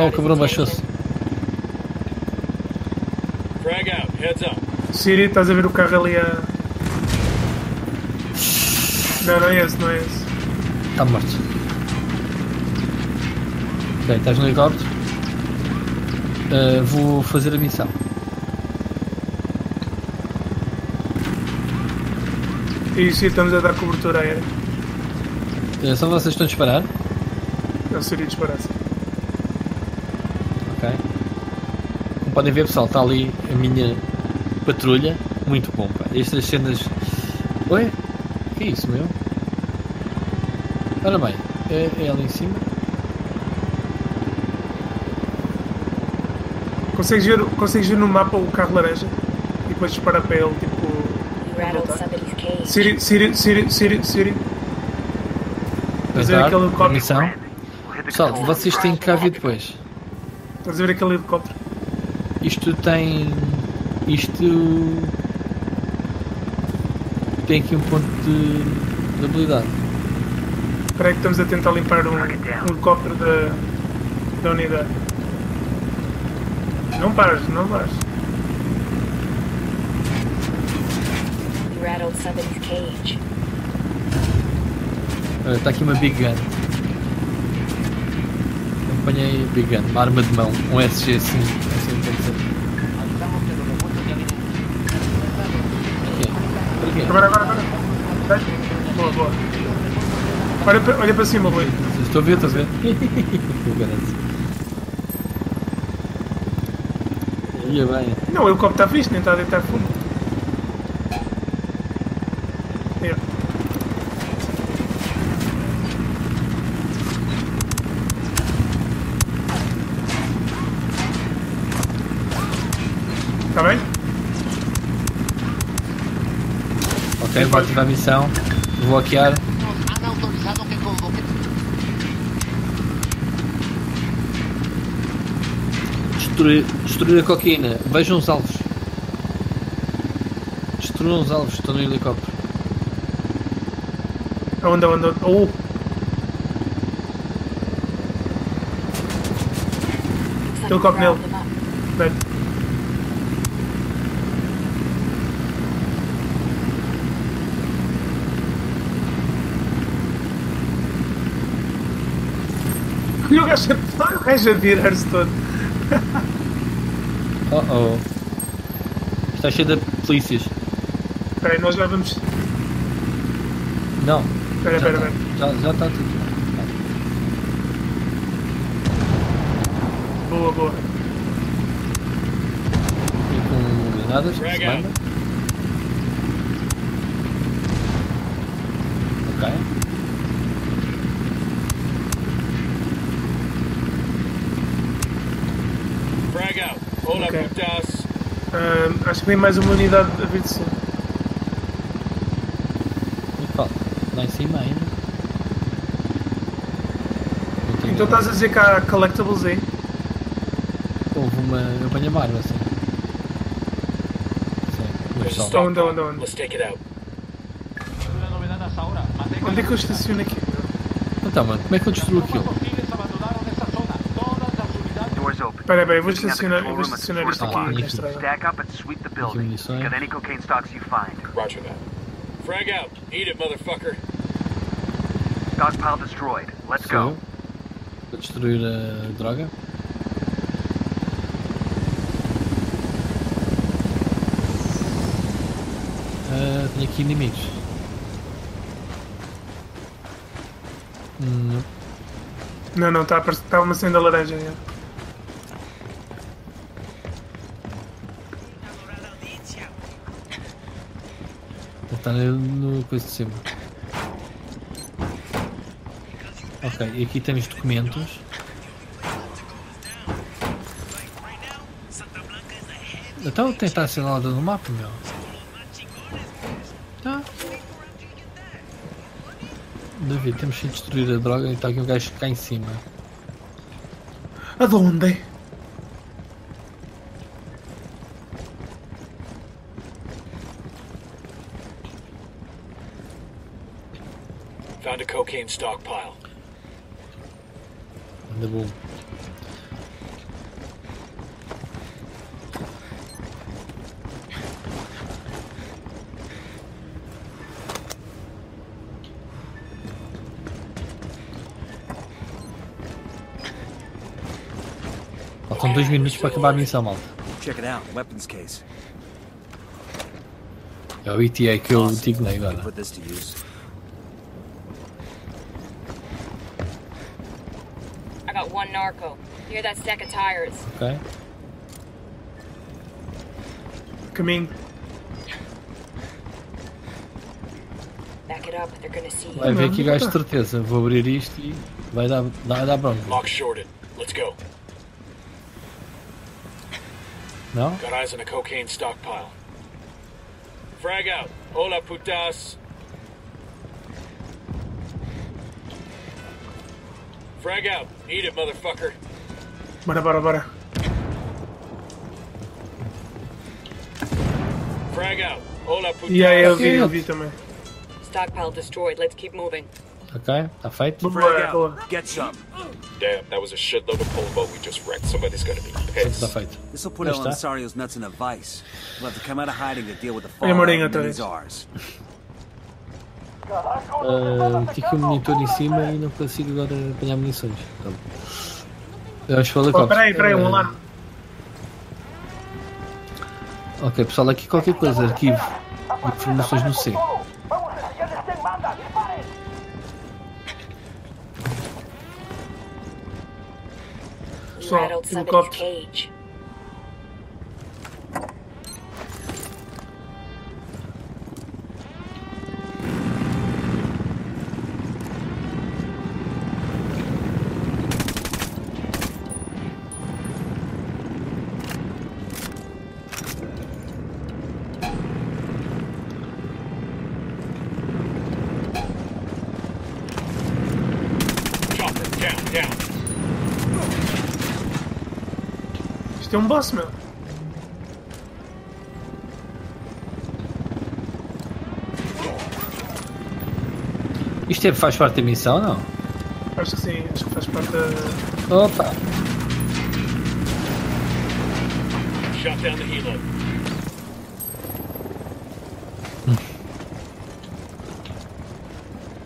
Oh, got cabrão, baixou-se. Frag out. Heads up. Siri, estás a ver o carro ali a. Não, não é esse, não é esse. Está morto. Ok, estás no helicóptero. Uh, vou fazer a missão. E sim, estamos a dar cobertura aérea. Uh, só vocês estão a disparar? É o Siri disparar-se. Ok. Como podem ver, pessoal, está ali a minha patrulha. Muito bom, pá. Estas cenas. Oi? Que é isso, meu? Ora bem, é, é ali em cima. Consegues ver, consegues ver no mapa o carro laranja? E depois disparar para ele, tipo. Siri, Siri, Siri, Siri, Siri. Estás a ver Tentar, aquele helicóptero? missão. Pessoal, vocês têm que cá vir depois. Estás a ver aquele helicóptero? Isto tem isto tem aqui um ponto de, de habilidade. Espera aí que estamos a tentar limpar um, um helicóptero da, da unidade. Não pares, não pares. Cage. Olha, está aqui uma Big Gun. Acompanhei Big Gun, uma arma de mão, um SG5. Olha, para- olha para cima, Rui. Estou a ver, estou garanto. Ia bem. Não, o helicóptero está fixe, nem está a deitar fumo. É. Está bem? Ok, vou ativar a missão. Bloquear. Destruir, destruir a cocaína. Vejam os alvos. Destruam os alvos, estão no helicóptero. Aonde, aonde, aonde? Oh, helicóptero nele. Bem. E o gajo a virar-se todo. Oh. Está cheio de polícias. Espera aí, nós já vamos. Não. Espera, espera, tá. espera. Já, já está tudo. Boa, boa. E com granadas, se Frag manda. Ok. Frag out. Hold up, Okay. putas. Tem mais uma unidade a vir de cima. E qual? Lá em cima ainda. Então estás a dizer que há collectibles aí? Houve uma. Eu apanho a barba assim. Sim, sol. Onde, onde, onde? Let's take it out. Onde é que eu estaciono aqui? Então, mano, como é que eu destruo aquilo? Espera aí, espera aí, vou Taking the estacionar, control vou room at the estacionar front isto of the aqui na estrada. Stack up and sweep the building. munições. Get any cocaine stocks you find. Roger that. Frag out. Eat it, motherfucker. Stockpile destroyed. Let's Sou go. eu. Para destruir a droga. Ah, tenho aqui inimigos. Hum, Não, não, está tá uma acenda laranja. já. Está no, coisa de cima. Ok, e aqui temos documentos. Então tentar lá no mapa, meu. Tá. David, temos que destruir a droga e está aqui um gajo cá em cima. Aonde? Found a cocaine stockpile. Anda bom. Faltam dois minutos para acabar a missão, malta. Check it out. Weapons case. É o ETA que eu Awesome. One narco. Near that stack of tires. Ok? Caminho. Back it up. They're gonna see you. Vai ver aqui gajo de certeza. Vou abrir isto e vai dar, vai dar bronca. Lock shorted. Let's go. Não? Got eyes on a cocaine stockpile. Frag out. Hola, putas. Frag out. Eat it, motherfucker. Bora, bora, bora. Frag out. Hola, putas. E aí, eu vi, eu vi também. Stockpile destroyed. Let's keep moving. Ok? Está feito? Frag out. Get some. Damn, that was a shitload of pulbo we just wrecked. Somebody's gonna be pissed. Está feito. This will put Já El está. Ensario's nuts in a vice. We'll have to come out of hiding to deal with the fallout, outra he's ours. Meti aqui o monitor em cima e não consigo agora apanhar munições. Então, eu acho que foi o Oh, helicóptero. peraí, peraí, um Ah, alarme. Ok, pessoal, aqui qualquer coisa, arquivo. informações no C. ¡Vamos a é um boss, meu. Isto é, faz parte da missão ou não? Acho que sim, acho que faz parte da. Opa! Shot down the helo.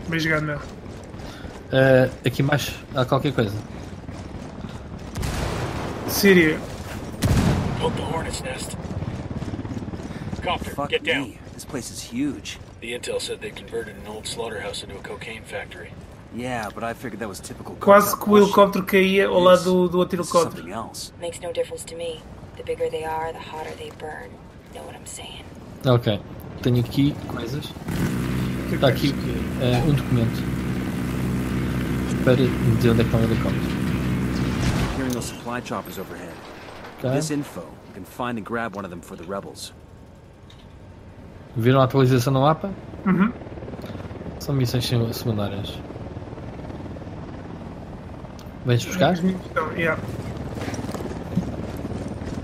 Bem jogado, meu. Ah, aqui mais há qualquer coisa. Síria. Poke the hornet's nest. Copter, Fuck get down. me. This place is huge. The intel said they converted an old slaughterhouse into a cocaine factory. Yeah, but I figured that was typical. Quase que o helicóptero caía ao lado do, do outro helicóptero. something else. Makes no difference to me. The bigger they are, the hotter they burn. Know what I'm saying? Ok. Tenho aqui coisas. Está aqui ah, um documento. Para dizer onde é que está o helicóptero. Hearing those supply choppers overhead. Ok. This info, you can find and grab one of them for the rebels. Viram a atualização no mapa? Uhum. São missões sec- secundárias. Vens buscar? Então, yeah.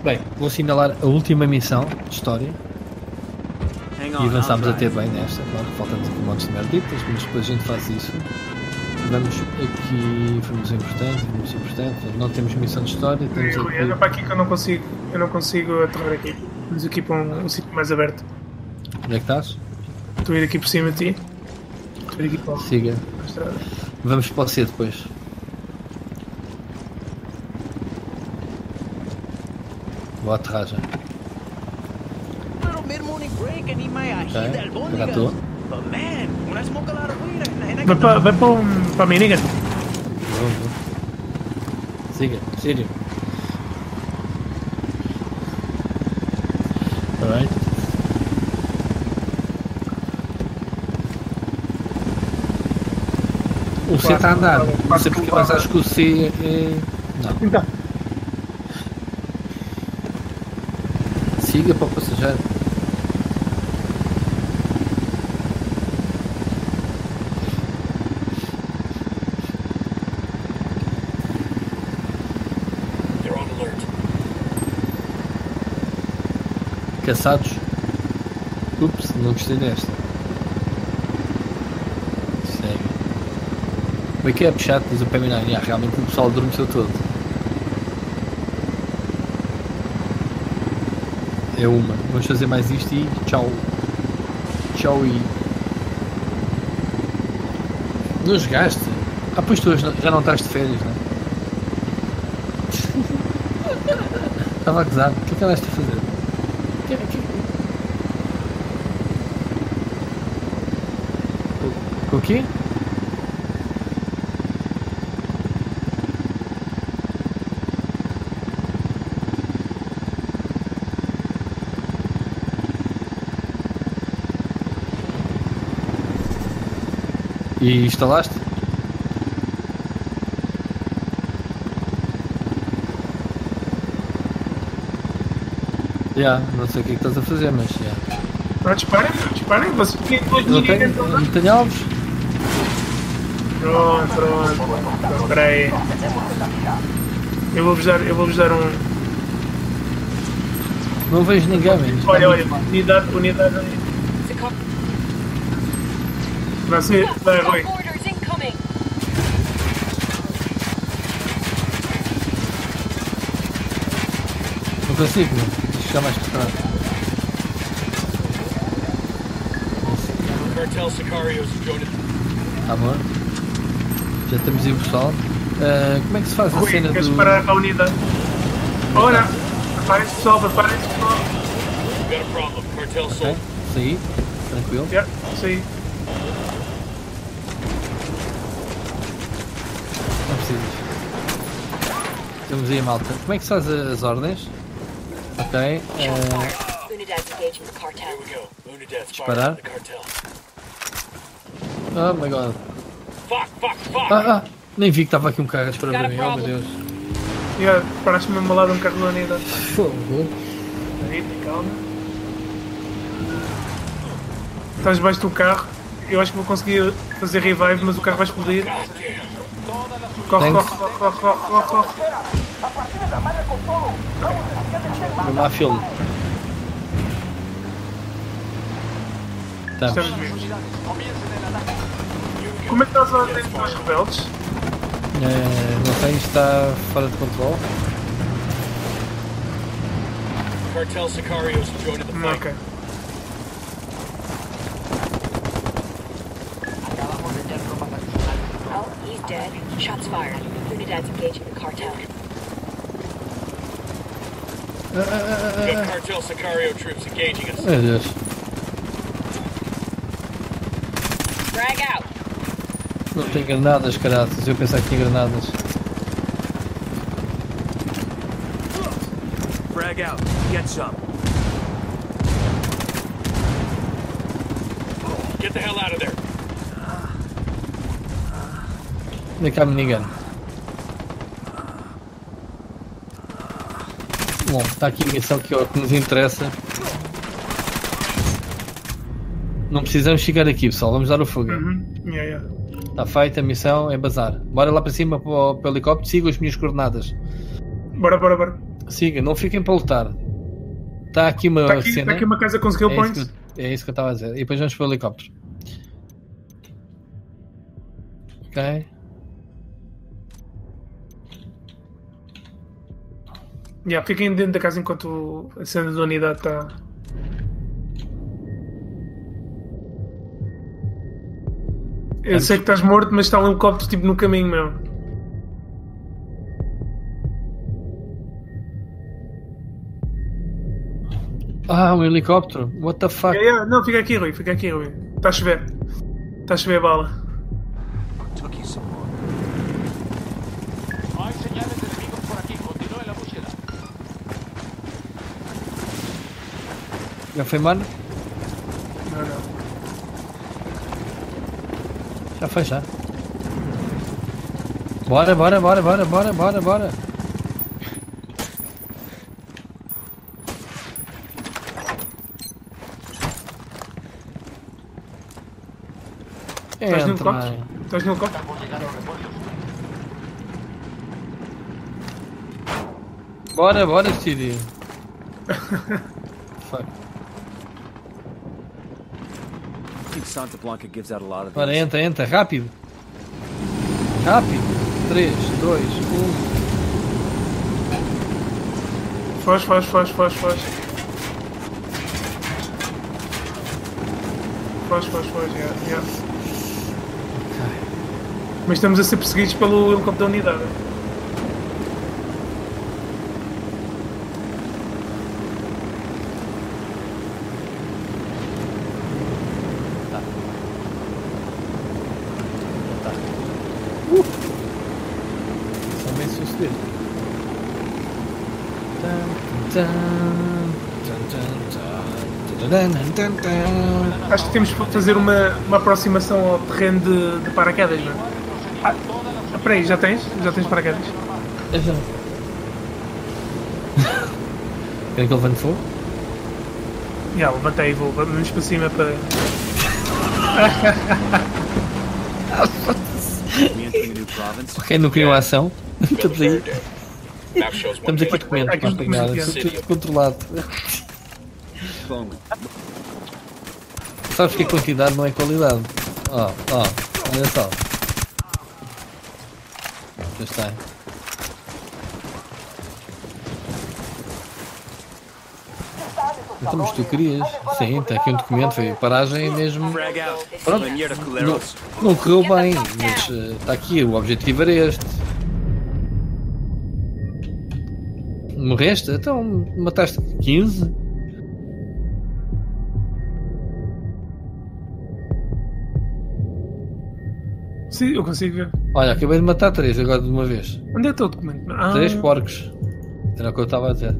Bem, vou assinalar a última missão de história e I'll até bem nesta. Claro, faltamos aqui montes de merditas, mas depois a gente faz isso. Vamos aqui, informação importante, informação importante. Não temos missão de história, temos Eu, aqui. anda para aqui que eu não consigo. Eu não consigo aterrar aqui. Vamos aqui para um, um sítio mais aberto. Onde é que estás? Estou a ir aqui por cima de ti. Estou a ir aqui para Siga. a estrada. Vamos para o C depois. À aterragem. Little mid-morning break and eat my Ok, ají de já albóndigas. estou. But man, when I smoke a lot of weed, I, I Vai para, vai para, um, para a miniga. Vou, vou. Siga, Sírio. Alright. O C está a andar. Não sei porque, mas acho que o C é. Não. Então. Siga para o passageiro. Caçados. Ups, não gostei desta. Segue. Wake up chat, diz o P9. Yeah, realmente o pessoal adormeceu todo. É uma. Vamos fazer mais isto e tchau. Tchau e. Não jogaste? Ah, pois tu já não estás de férias, não é? (laughs) Estava a gozar. O que é que andaste a fazer? O que é que- Quê? E instalaste? Já, não sei o que é que estás a fazer, mas já. Não, disparem, disparem. Vocês têm duas Não tenho, minigas. não tenho alvos. Pronto, pronto. Espera aí. Eu vou-vos dar, eu vou-vos dar um. Não vejo ninguém, mano. Está Olha, olha, unidade, unidade aí. Vai ser, vai, Rui. Não consigo, mano. Deixa mais para trás. Cartel Sicarios joined. Tá bom. Já temos aí o pessoal. Ah, como é que se faz a Rui, cena queres do. parar a unidade? Ora, preparem-se pessoal, preparem-se pessoal. Got a problem. Cartel sold Saí, tranquilo. Yeah, saí. Não precisas. Estamos aí, malta. Como é que se faz as ordens? Ok. cartel. disparar. Oh my god. Fuck, fuck, fuck! Ah, ah, nem vi que estava aqui um carro a disparar para mim. Oh meu Deus. Yeah, paraste mesmo ao lado de um carro da unidade. Fogo. Aí, tem calma. Estás debaixo do carro. Eu acho que vou conseguir fazer revive, mas o carro vai explodir. Corre, corre, corre, corre, corre, corre, corre. Vamos lá, filme. Estamos. Estamos vivos. Como é que estás a ordem dos rebeldes? Não sei, está fora de controle. Cartel Sicarios joined the fight. Ok. Oh, he's dead. Shots fired. Unidad's engaging the cartel. We got Cartel Sicario troops engaging us. Meu Deus. Tem granadas, caraças. Eu pensava que tinha granadas. Frag out. Get some. Get the hell out of there. Onde é que há minigun? Bom, está aqui a missão que, é o que nos interessa. Não precisamos ficar aqui, pessoal. Vamos dar o fogo. Uhum. Yeah, yeah. Está feita a missão, é bazar. Bora lá para cima para o, para o helicóptero. Siga as minhas coordenadas. Bora, bora, bora. Siga, não fiquem para lutar. Está aqui uma Está aqui, cena. está aqui uma casa com skill é isso, points. que, eu- é isso que eu estava a dizer. E depois vamos para o helicóptero. Ok. Yeah, fiquem dentro da casa enquanto a cena da unidade está. Eu sei que estás morto, mas está um helicóptero tipo no caminho, meu. Ah, um helicóptero. What the fuck? Yeah, yeah. Não, fica aqui, Rui, fica aqui, Rui. Está a chover. Está a chover bala. Took you some Já foi, já. Bora, bora, bora, bora, bora, bora, bora. Estás no helicóptero? Estás no helicóptero? Bora, bora, Stevie. (laughs) Fuck. I think Santa Blanca gives out a lot of these. entra, entra, rápido. Rápido. 3, 2, 1. Foz, foz, foz, foz, foz. Foz, foz, foz, yeah, yeah. Mas estamos a ser perseguidos pelo helicóptero da unidade. São bem sucedidos. Acho que temos que fazer uma, uma aproximação ao terreno de, de paraquedas, não é? Ah, espera aí, já tens? Já tens paraquedas? Eu já. Querem que ele levante fogo? Já, levantei e vou. Vamos para cima para. Quem não criou a ação? (laughs) Estamos aí. Estamos aqui apanhar. Tudo tudo controlado. Sabes que a quantidade não é qualidade. Ó, ó, olha só. Já está. Então, mas tu querias? Sim, está aqui um documento, foi paragem mesmo. Pronto. Não, não correu bem, mas eh, está aqui, o objetivo era este. Morreste? Então mataste 15? Sim, eu consigo ver. Olha, acabei de matar três agora de uma vez. Onde é que está o documento? Ah, Três porcos. Era o que eu estava a dizer.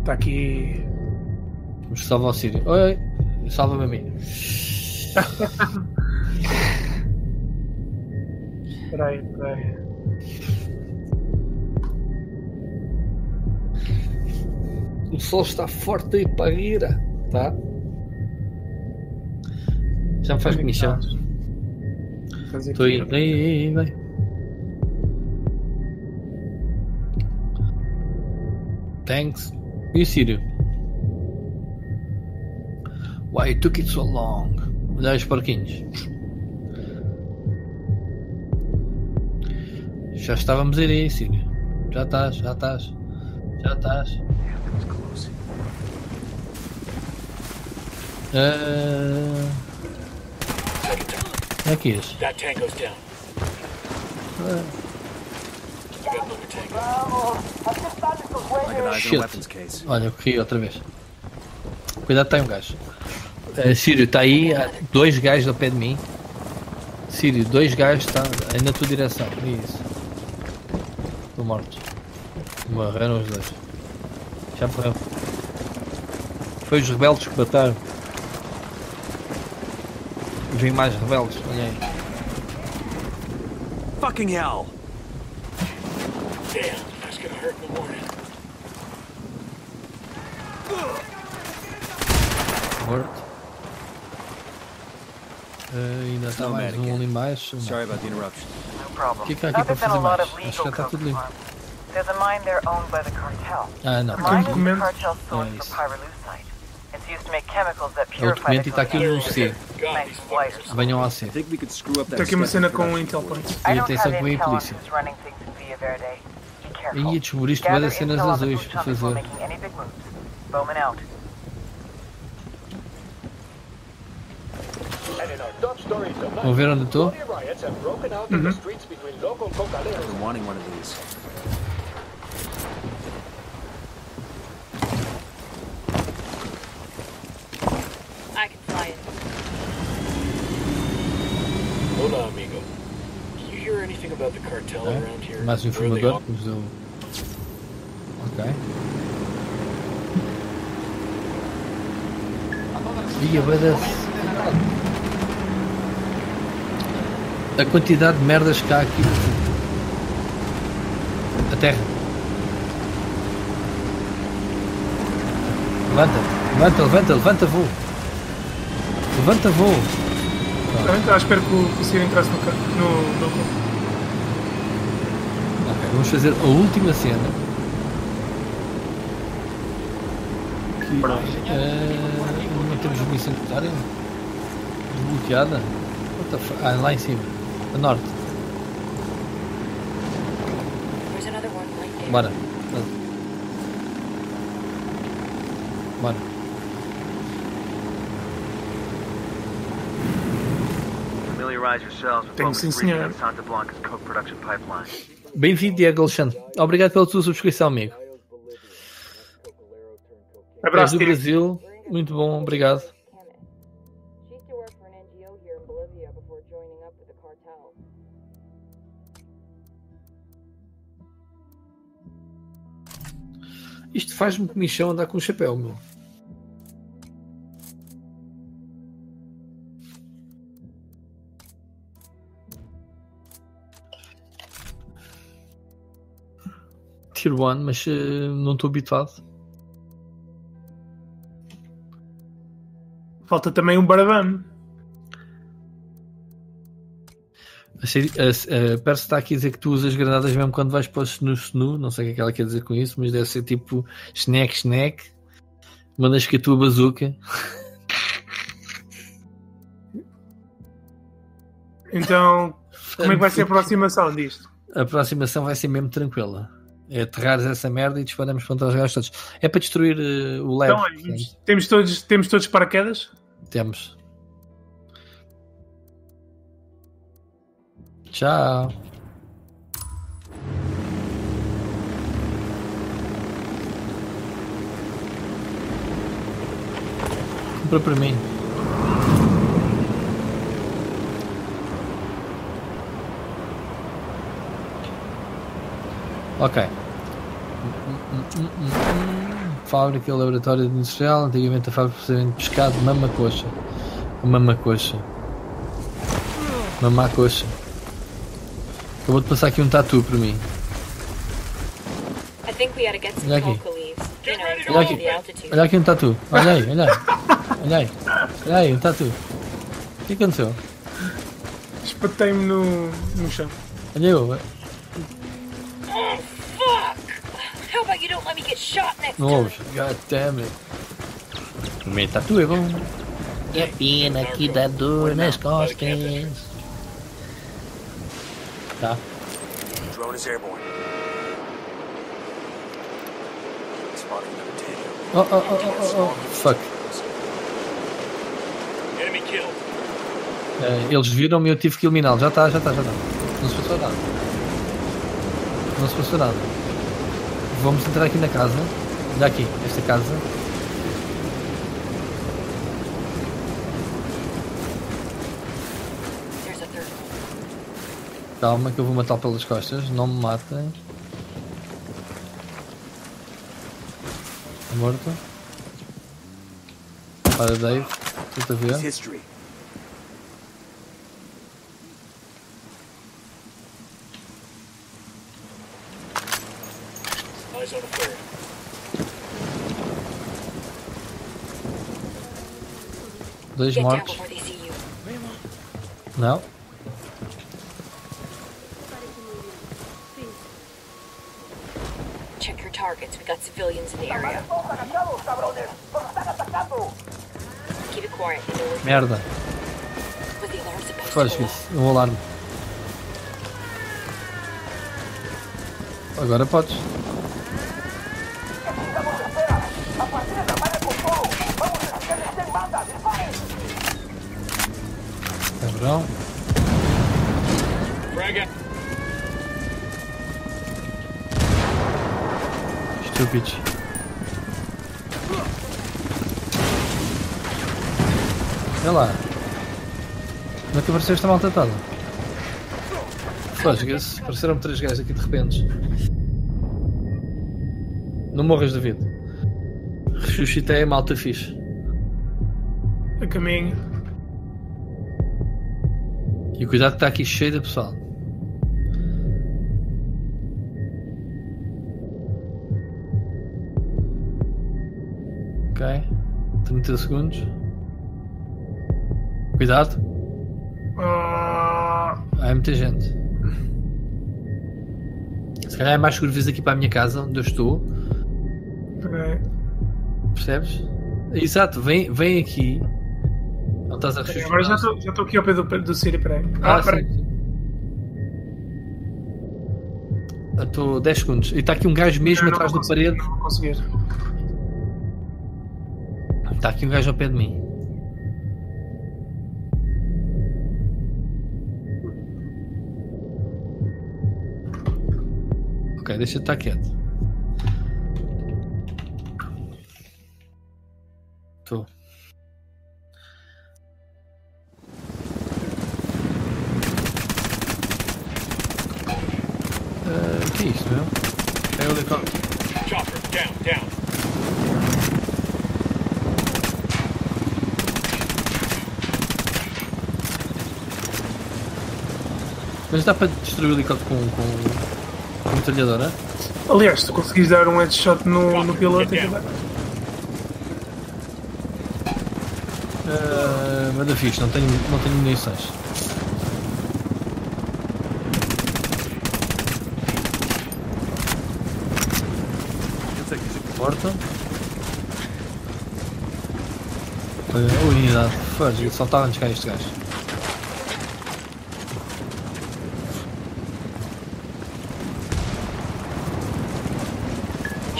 Está aqui. Vamos salvar o Sírio. Oi, oi. Salva-me a mim. Espera aí, espera aí. O sol está forte aí para a guira. Tá? Já me faz comichão. Fazer Estou aqui. indo. Aí, vai. Thanks. E o Sírio? Why it took it so long? Olha aí os porquinhos. Já estávamos a ir aí, Sírio. Já estás, já estás. Já estás. Ah, Onde é que és? That tango's down. Shit. Olha, eu corri outra vez. Cuidado, tem um gajo. Eh, Sírio, está aí há dois gajos ao pé de mim. Sírio, dois gajos está aí na tua direção. Isso. Estou morto. Morreram os dois. Já morreu. Foi os rebeldes que mataram. Vem mais rebeldes, olha aí. Fucking hell! Damn, that's gonna hurt in the morning. Morto. Eh, ainda está mais um ali embaixo. Sorry about the interruption. No problem. O que é que há aqui para Other than a fazer lot mais? of Acho legal que já está tudo limpo. farms, There's a mine there owned by the cartel. Ah, não. The Tem um mine is the documento. É for isso. Pyrolusite. It's used to make chemicals that É o purify documento e está aqui no. C. Venham ao C. I think we could screw up that Tem aqui uma cena com o Intel. Point. I E don't atenção have com a polícia. who's running things in Via Verde. Be careful. E descobriste Gather várias cenas azuis while fazer. making any big moves. Bowman out. And in our top story tonight, Vão ver onde estou? bloody riots have broken out in the streets between local cocaleros I've been wanting one of these. I can fly it. Hola, amigo. Do you hear anything about the cartel É? Mais um informador que deu. Ok. Ia ver a quantidade de merdas que há aqui. A terra. Levanta, levanta, levanta, levanta voo. Levanta voo. Estava à espera que o, que o Siri entrasse no carro. No, no... Ok, vamos fazer a última cena. Que eh, não temos missão secundária? Desbloqueada? Ah, lá em cima. A norte. Bora. Bora. Tenho sim, senhor. Bem-vindo, Diego Alexandre. Obrigado pela tua subscrição, amigo. Abraço, do. Brasil. Muito bom, obrigado. Isto faz-me comichão andar com o chapéu, meu. Tier 1, mas eh, não estou habituado. Falta também um. Achei, a, a Percy está aqui a dizer que tu usas granadas mesmo quando vais para o snu snu. Não sei o que é que ela quer dizer com isso, mas deve ser tipo snack snack. Mandas que a tua bazuca. Então, como é que vai ser a (laughs) aproximação disto? A aproximação vai ser mesmo tranquila. É aterrares essa merda e disparamos contra os gajos todos. É para destruir uh, o LED. Então, temos, todos, temos todos paraquedas? Temos. Tchau. Compra para mim. Ok. Hum, hum, hum, hum. Fábrica, laboratório industrial, antigamente a fábrica de processamento de pescado, mamacoxa. Mamacoxa. Mamacoxa. Eu vou-te passar aqui um tatu para mim. Olha aqui. Olha aqui, olha aqui um tatu. Olha aí, olha aí. Olha aí. Olha aí, um tatu. O que aconteceu? Espatei-me no, no chão. Olha eu. It. O meu tatu é bom. É pena que dá dor nas costas. Tá. Oh, oh, oh, oh, oh, oh. Fuck. Enemy killed. Eh, eles viram-me e eu tive que eliminá-los. Já está, já está, já está. Não se passou nada. Não se passou nada. Vamos entrar aqui na casa. Olha aqui, esta casa. A Calma que eu vou matar pelas costas. Não me matem. Tá morto. Olha Dave. Tu a It's ver? history. Eyes on a third. Dois down mortos. before they see you. Não. Check your targets. We got civilians in the area. Keep it quiet. Here. Merda. Faz isso. Um alarme. Agora podes. Out. Estúpidos. Olha lá. Como é que apareceu esta malta toda? Fosga-se. Apareceram três gajos aqui de repente. Não morras, David. Ressuscitei a malta fixe. A caminho. E cuidado que está aqui cheio de pessoal. Ok. 30 segundos. Cuidado. Ah, Há muita gente. Se calhar é mais seguro vires aqui para a minha casa, onde eu estou. peraí. Percebes? Exato, vem, vem aqui. Não estás a ressuscitar. Agora já estou já aqui ao pé do, do Siri, peraí. Ah, Ah, peraí. Estou 10 segundos. E está aqui um gajo mesmo não atrás da parede. Não vou conseguir. Está aqui um gajo ao pé de mim. Ok, deixa de estar quieto. Mas dá para destruir o helicóptero com, com, com metralhadora? Aliás, se tu conseguires dar um headshot no, no piloto, dá. Uh, manda fixe, não tenho, não tenho munições. Porta. Uh, unidade. Fudge, saltaram-nos cá este gajo.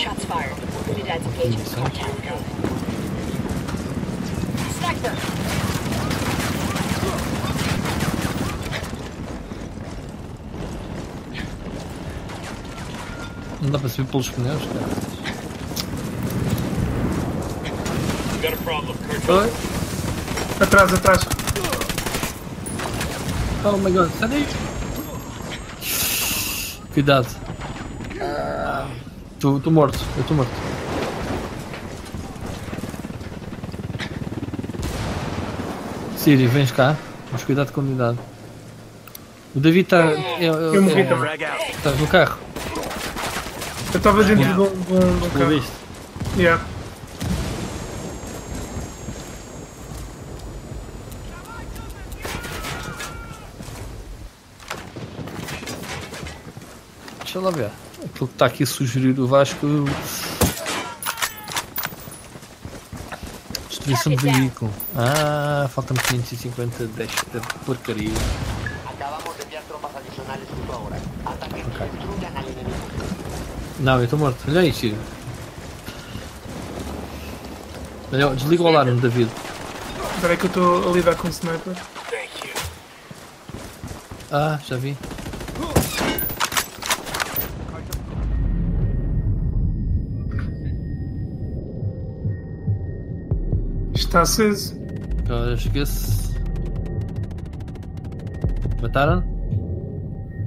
Shots fired. Unidad's engaging with contact. Sniper! Não dá para subir pelos pneus, cara. Got a problem. Cartel. Oi? Atrás, atrás. Oh my god, sai daí! Cuidado. Estou morto, eu estou morto. Siri, vens cá. Mas cuidado com a unidade. O David está. Eu, Eu morri também. Estás no carro. Eu estava dentro de um, de um, de um carro. Yeah. Deixa lá ver. Aquilo que está aqui a sugerir o Vasco. Destruição de veículo. Ah, falta-me 550 desta porcaria. Não, eu estou morto. Olha aí, Ciro. Olha, desliga o alarme, David. Espera aí que eu estou a lidar com o sniper. Ah, já vi. Está aceso. Agora esquece. Mataram?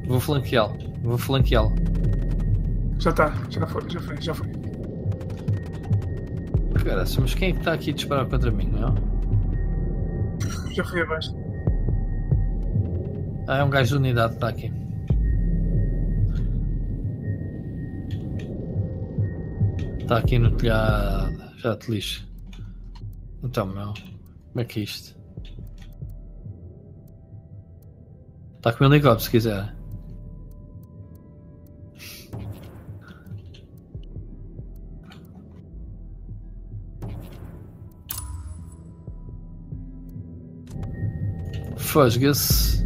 Vou flanqueá-lo. Vou flanqueá-lo. Já está, já foi, já foi, já foi. Cara, mas quem é que está aqui a disparar contra mim, não é? Já fui abaixo. Ah, é um gajo de unidade que está aqui. Está aqui no telhado. Já te lixo. Então, meu. Como é que é isto? Está com o helicóptero se quiser. Fosga-se.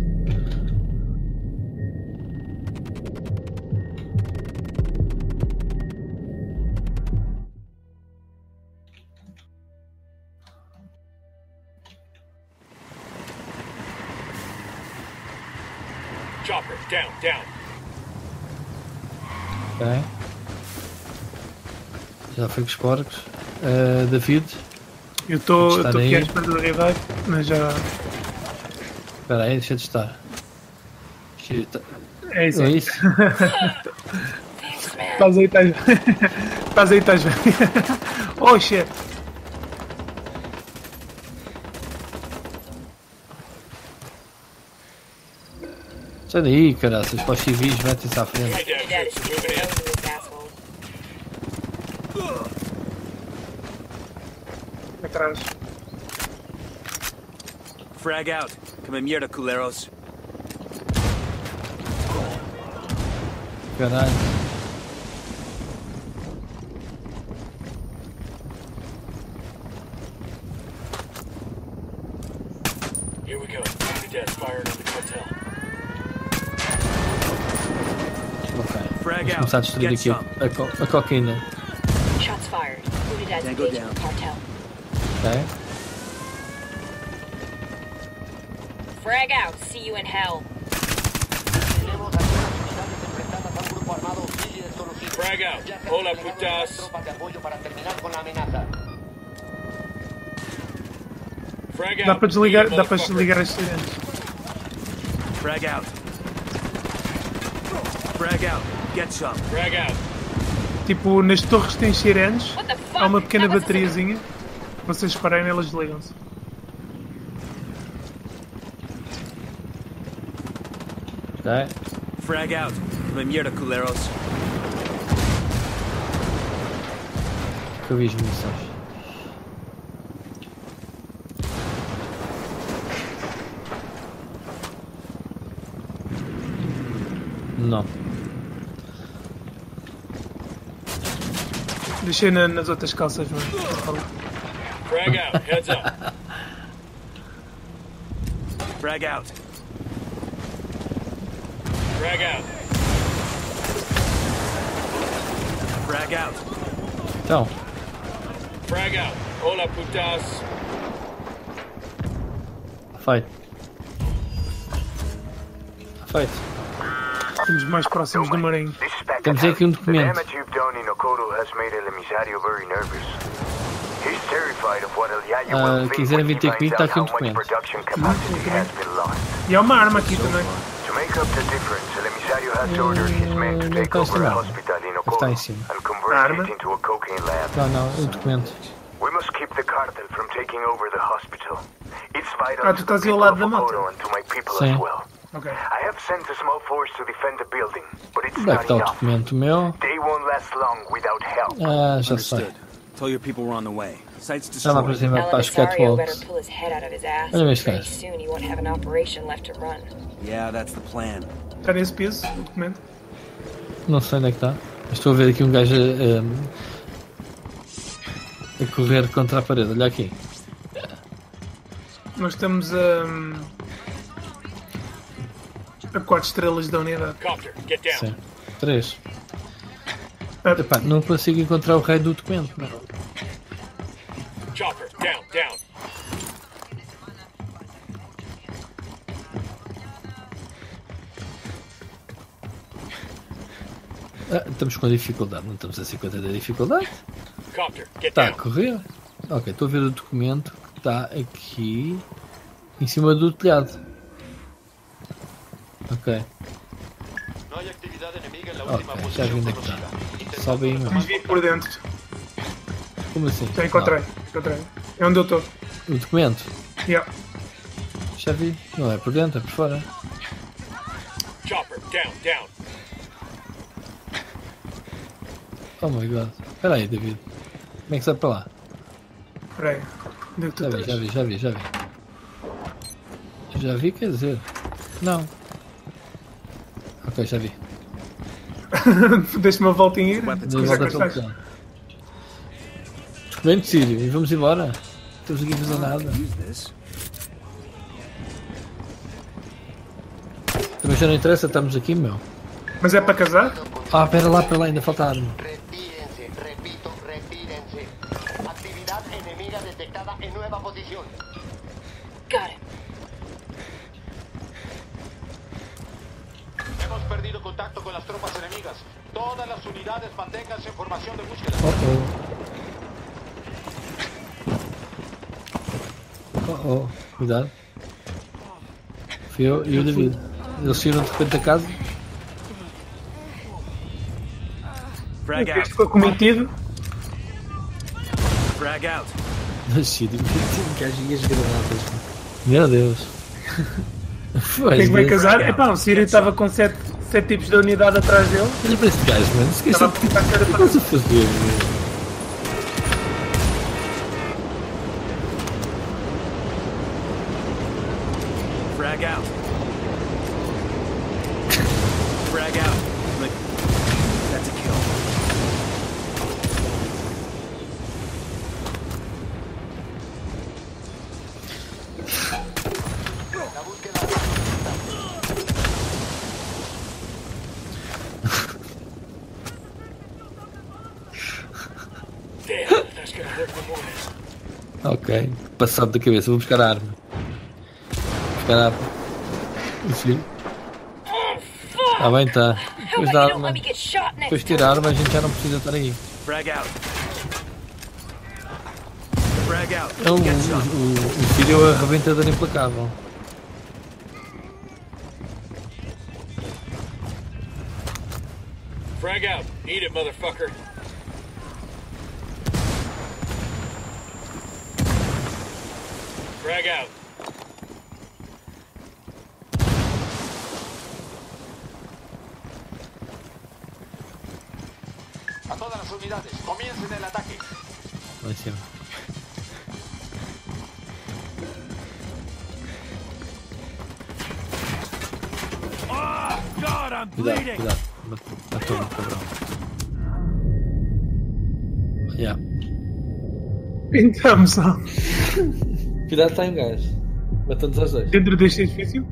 Chopper, down, down. Ok. Já foi com os porcos. Uh, David, Eu estou aqui à espera do revive, mas já. Espera aí, deixa de estar. Deixa de estar. É isso. É isso? (laughs) Estás aí, (laughs) estás. Estás aí, estás. Oh shit. Sai daí, caraças, para os civis, metem-se à frente. Atrás. Frag out. Come mierda, culeros. Caralho. Here we go. Unidad's firing on the cartel. Ok. Frag Vamos out. começar a destruir Get aqui a, co a cocaína. Shots fired. Unidad's Tango down. cartel. Ok. You in hell. Frag out. Hola, putas. Frag Dá out. para desligar, dá para desligar as sirenes. Frag out. Frag out. Get some. Frag out. Tipo, nas torres tem sirenes, há uma pequena bateriazinha. Vocês pararem, elas desligam-se. Ok. Frag out. Come mierda, culeros. Que eu vi as munições. Não. Deixei na- nas outras calças, mano. Frag out. Heads up. Frag out. Frag out. Frag out. Então, Frag out. Hola, putas. feito. Feito. Estamos mais próximos do marinho. Temos aqui um documento. Yayo Ah, quiserem vir ter comigo, está out aqui um documento. E há uma arma aqui também. To make up the difference, El Emisario has ordered his men to take over a hospital Está em and convert it into a cocaine lab. Não, não, o documento. We must keep the cartel from taking over the hospital. It's vital Ah, tu to the estás people of da. Okoro and to my people Sim. as well. Ok. I have sent a small force to defend the building, but it's Onde é que not está o enough. documento meu? They won't last long without help. Ah, já sei. Understood. Tell your people we're on the way. Site's Está lá para destroyed. cima para as better catwalks. pull his head out of his ass. Olha este Pretty Yeah, that's the plan. Está nesse peso o documento? Não sei onde é que está. Mas Estou a ver aqui um gajo a, a correr contra a parede. Olha aqui. Nós estamos a. a 4 estrelas da unidade. Copter, get down. Sim. Três. Epá, não consigo encontrar o rei do documento. Não. Chopper, down, down. Ah, estamos com dificuldade. Não estamos a 50 da dificuldade. Copter, get Está a correr. Ok, estou a ver o documento que está aqui em cima do telhado. Ok. Ok, já vi onde é está. Sobe aí, meu. Mas vi por dentro. Como assim? Já encontrei. encontrei. É onde eu estou. O documento? Yeah. Já vi. Não é por dentro, é por fora. Chopper, down, down. Oh my god. Espera aí, David. Como é que sai para lá? Espera aí. Onde é que tu Já vi, já vi, já vi, já vi. Já vi, quer dizer. Não. Ok, já vi. (laughs) Deixa-me uma voltinha ir. De Onde é volta pelo plano. Documento sírio e vamos embora. Não estamos aqui a fazer nada. Também já não interessa, estamos aqui, meu. Mas é para casar? Ah, pera lá, pera lá, ainda falta arma. Oh oh. Oh oh, cuidado. Fui eu e o David. Eles saíram de repente da casa. Frag Este out. ficou cometido. Frag out. Gajo e as granadas. Meu Deus. (laughs) Quem é que vai casar? Epá, o Sírio estava com 7 tipos de unidade atrás dele. Olha para este gajo, mano. Esqueci Estava a o que estás a fazer, meu. Passado da cabeça, vou buscar a arma. Buscar a arma. Enfim. Está bem, está. Depois da arma. Depois de ter a arma, a gente já não precisa estar aí. É o, o, o, o Sírio é o arrebentador implacável. Frag out. Eat it, motherfucker. Então, só. Cuidado, está em gajo. Matou-nos aos dois. Dentro deste edifício?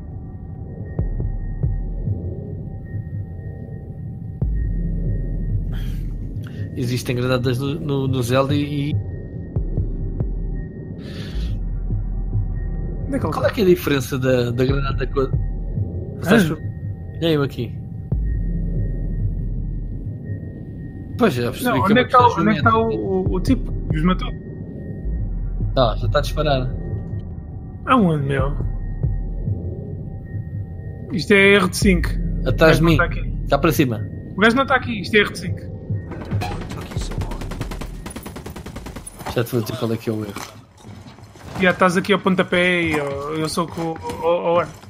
Existem granadas no, no, no Zelda e. Qual é que é a diferença da, da granada com a. Estás- Olha eu aqui. Pois já percebi Não, que onde é é que está, onde é que está o, o, o tipo que os matou? Tá, já tá disparado. Aonde, meu? Isto é R5. Atrás de mim. Tá para cima. O gajo não está aqui, isto é R5. Já te vou dizer qual é que é o erro. Já estás aqui ao pontapé e eu, eu sou com o, o, o, o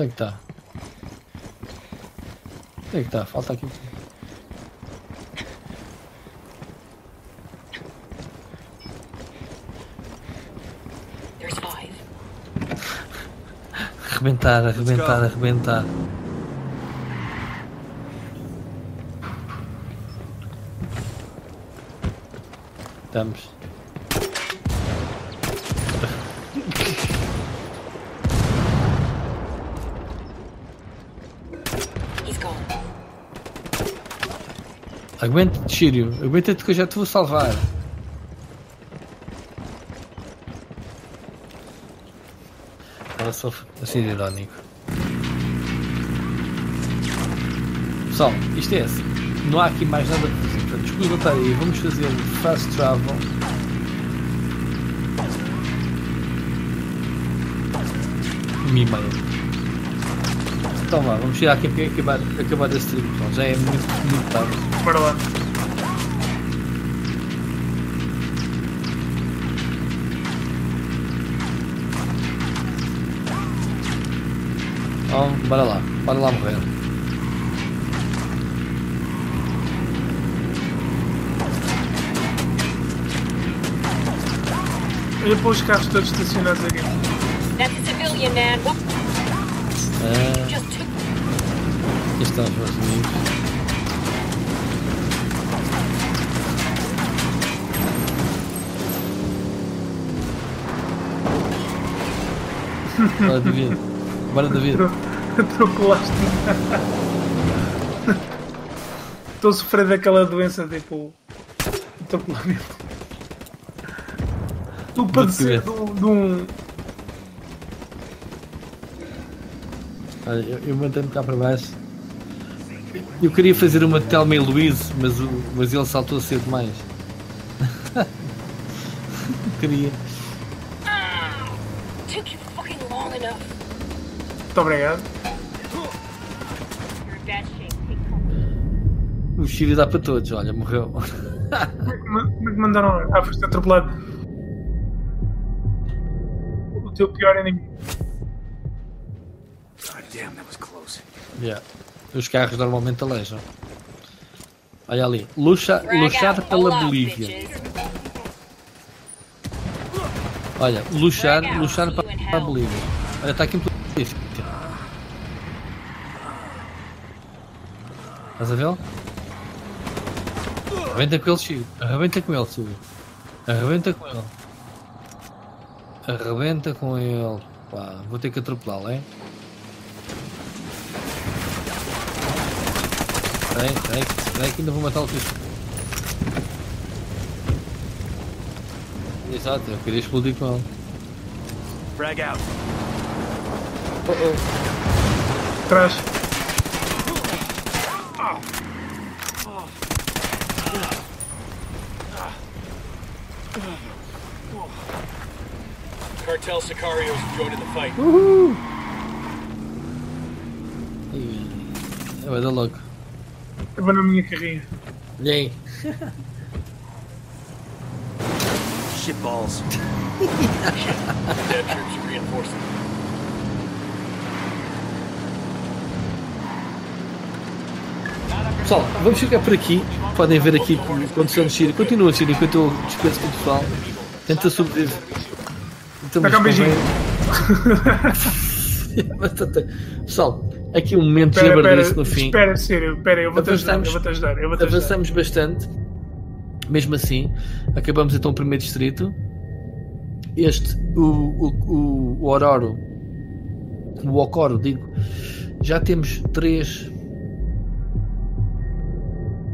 Onde é que está? Onde é que está? Falta aqui. Arrebentar, arrebentar, arrebentar. Estamos. Aguenta-te, Sírio. Aguenta-te que eu já te vou salvar. Agora sou a ser irónico. Pessoal, isto é assim. Não há aqui mais nada para fazer. Portanto, aí. Vamos fazer um fast travel. Uma e meia. Então vá, vamos tirar aqui para acabar, acabar esse stream. pessoal. Já é muito, muito tarde. Bora lá. Então, bora lá. Bora lá morrer. Olha para os carros todos estacionados aqui. That's a civilian, man. What? Took. Aqui estão os meus amigos. (laughs) Bora, David. Bora, David. Atropelaste. Estou a sofrer daquela doença tipo. Atropelamento. Tu padecer de um- de um. Olha, eu, eu mantenho cá para baixo. Eu queria fazer uma Telma e Luís, mas, o, mas ele saltou cedo demais. (laughs) queria. Muito obrigado. O Chile dá para todos, olha, morreu. Como é que mandaram? Ah, foste atropelado. O teu pior inimigo. God damn, that was close. Yeah. Os carros normalmente alejam. Olha ali. Luxa, luxar pela Bolívia. Olha, luxar, luxar para a Bolívia. Olha, está aqui um polícia. Estás a ver? Arrebenta com ele, Chico. Arrebenta com ele, Chico. Arrebenta com ele. Arrebenta com ele. Pá, vou ter que atropelá-lo, hein? Espera aí, espera aí, espera aí que ainda vou matar o Cristo. Exato, eu queria explodir com ele. Frag out. Trás. Cartel Sicarios joining the fight. Uhul! Ih, Vai dar louco. Estava na minha carrinha. Aí? Shitballs. Dead troops are reinforcing. Pessoal, vamos ficar por aqui. Podem ver aqui condição de Chile. Continua, Chile, enquanto eu despeço com o pessoal. Tenta sobreviver. Então, Dá cá um beijinho. (laughs) convém- Bastante. Pessoal, aqui um momento Espera, jabardice espera, no fim. espera, sério, espera, eu vou-te ajudar, Avançamos- eu vou-te ajudar, eu ajudar. Avançamos bastante. Mesmo assim, acabamos então o primeiro distrito. Este, o, o, o, o Ororo, o Okoro, digo, já temos três.